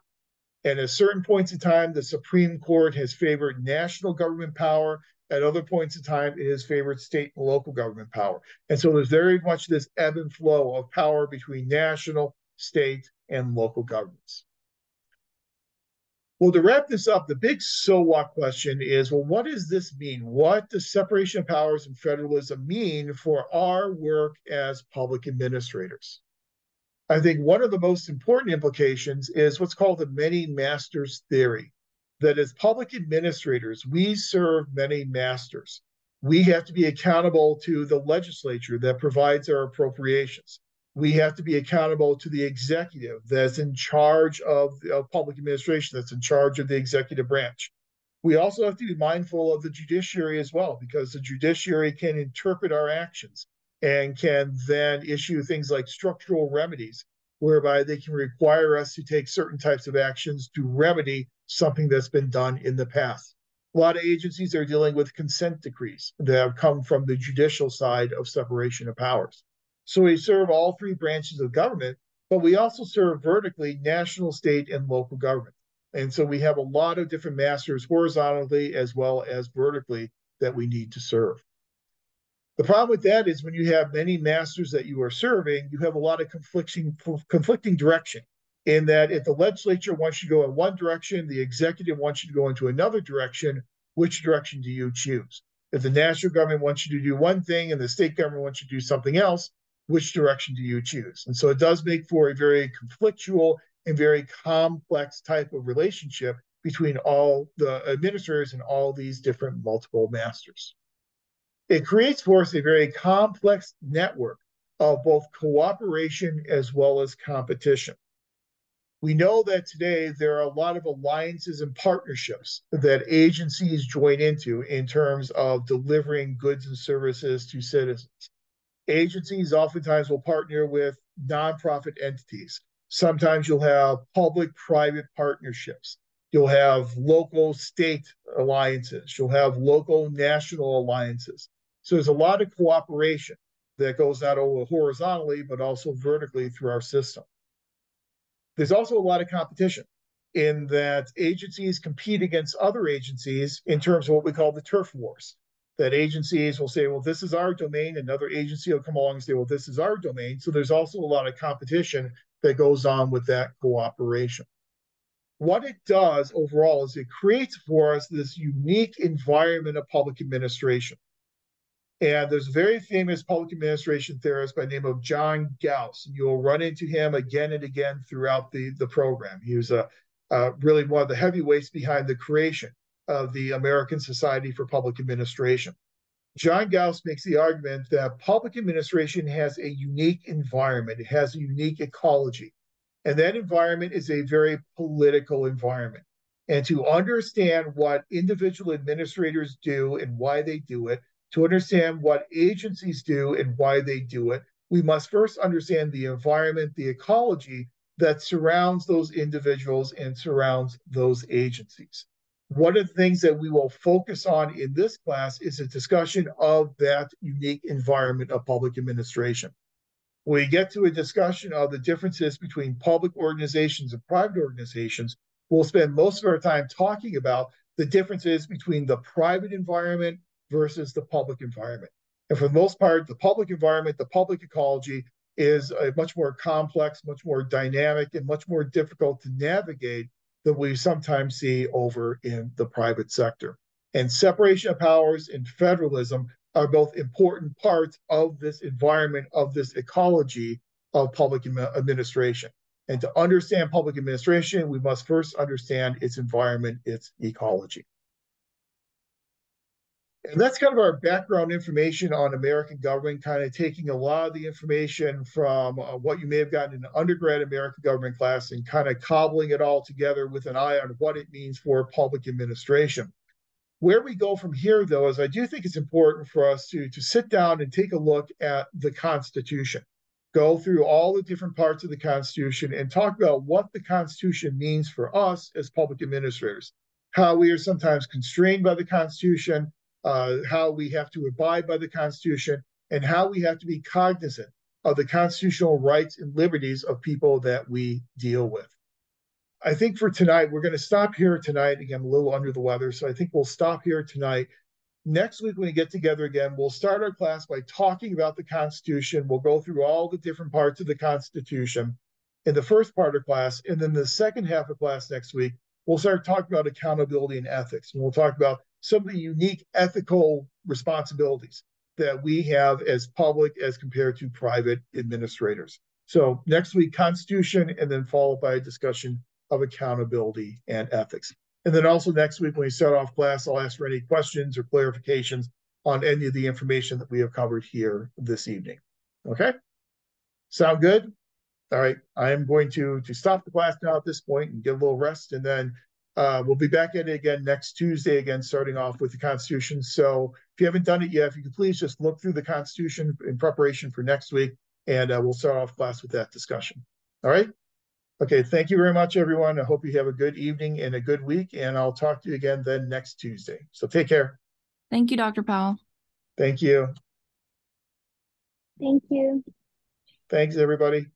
And at certain points in time, the Supreme Court has favored national government power. At other points in time, it has favored state and local government power. And so there's very much this ebb and flow of power between national, state, and local governments. Well, to wrap this up, the big so what question is well, what does this mean? What does separation of powers and federalism mean for our work as public administrators? I think one of the most important implications is what's called the many masters theory. That as public administrators, we serve many masters. We have to be accountable to the legislature that provides our appropriations. We have to be accountable to the executive that's in charge of, of public administration, that's in charge of the executive branch. We also have to be mindful of the judiciary as well, because the judiciary can interpret our actions and can then issue things like structural remedies, whereby they can require us to take certain types of actions to remedy something that's been done in the past. A lot of agencies are dealing with consent decrees that have come from the judicial side of separation of powers. So we serve all three branches of government, but we also serve vertically national, state, and local government. And so we have a lot of different masters horizontally as well as vertically that we need to serve. The problem with that is when you have many masters that you are serving, you have a lot of conflicting conflicting direction. In that, if the legislature wants you to go in one direction, the executive wants you to go into another direction. Which direction do you choose? If the national government wants you to do one thing and the state government wants you to do something else, which direction do you choose? And so it does make for a very conflictual and very complex type of relationship between all the administrators and all these different multiple masters. It creates for us a very complex network of both cooperation as well as competition. We know that today there are a lot of alliances and partnerships that agencies join into in terms of delivering goods and services to citizens. Agencies oftentimes will partner with nonprofit entities. Sometimes you'll have public private partnerships. You'll have local state alliances. You'll have local national alliances. So there's a lot of cooperation that goes not only horizontally, but also vertically through our system. There's also a lot of competition in that agencies compete against other agencies in terms of what we call the turf wars. That agencies will say, well, this is our domain. Another agency will come along and say, well, this is our domain. So there's also a lot of competition that goes on with that cooperation. What it does overall is it creates for us this unique environment of public administration. And there's a very famous public administration theorist by the name of John Gaus. You'll run into him again and again throughout the, the program. He was a, really one of the heavyweights behind the creation of the American Society for Public Administration. John Gaus makes the argument that public administration has a unique environment, it has a unique ecology. And that environment is a very political environment. And to understand what individual administrators do and why they do it, to understand what agencies do and why they do it, we must first understand the environment, the ecology that surrounds those individuals and surrounds those agencies. One of the things that we will focus on in this class is a discussion of that unique environment of public administration. We get to a discussion of the differences between public organizations and private organizations, we'll spend most of our time talking about the differences between the private environment versus the public environment. And for the most part, the public environment, the public ecology is a much more complex, much more dynamic, and much more difficult to navigate than we sometimes see over in the private sector. And separation of powers and federalism are both important parts of this environment, of this ecology of public administration. And to understand public administration, we must first understand its environment, its ecology. And that's kind of our background information on American government, kind of taking a lot of the information from uh, what you may have gotten in an undergrad American government class and kind of cobbling it all together with an eye on what it means for public administration. Where we go from here, though, is I do think it's important for us to, to sit down and take a look at the Constitution. Go through all the different parts of the Constitution and talk about what the Constitution means for us as public administrators. How we are sometimes constrained by the Constitution, uh, how we have to abide by the Constitution, and how we have to be cognizant of the constitutional rights and liberties of people that we deal with. I think for tonight, we're going to stop here tonight. Again, a little under the weather, so I think we'll stop here tonight. Next week, when we get together again, we'll start our class by talking about the Constitution. We'll go through all the different parts of the Constitution in the first part of class. And then the second half of class next week, we'll start talking about accountability and ethics. And we'll talk about some of the unique ethical responsibilities that we have as public as compared to private administrators. So next week, Constitution, and then followed by a discussion of accountability and ethics. And then also next week, when we start off class, I'll ask for any questions or clarifications on any of the information that we have covered here this evening. Okay? Sound good? All right, I am going to, to stop the class now at this point and get a little rest, and then uh, we'll be back at it again next Tuesday, again, starting off with the Constitution. So if you haven't done it yet, if you could please just look through the Constitution in preparation for next week, and uh, we'll start off class with that discussion. All right? Okay, thank you very much, everyone. I hope you have a good evening and a good week, and I'll talk to you again then next Tuesday. So take care. Thank you, Dr. Powell. Thank you. Thank you. Thanks, everybody.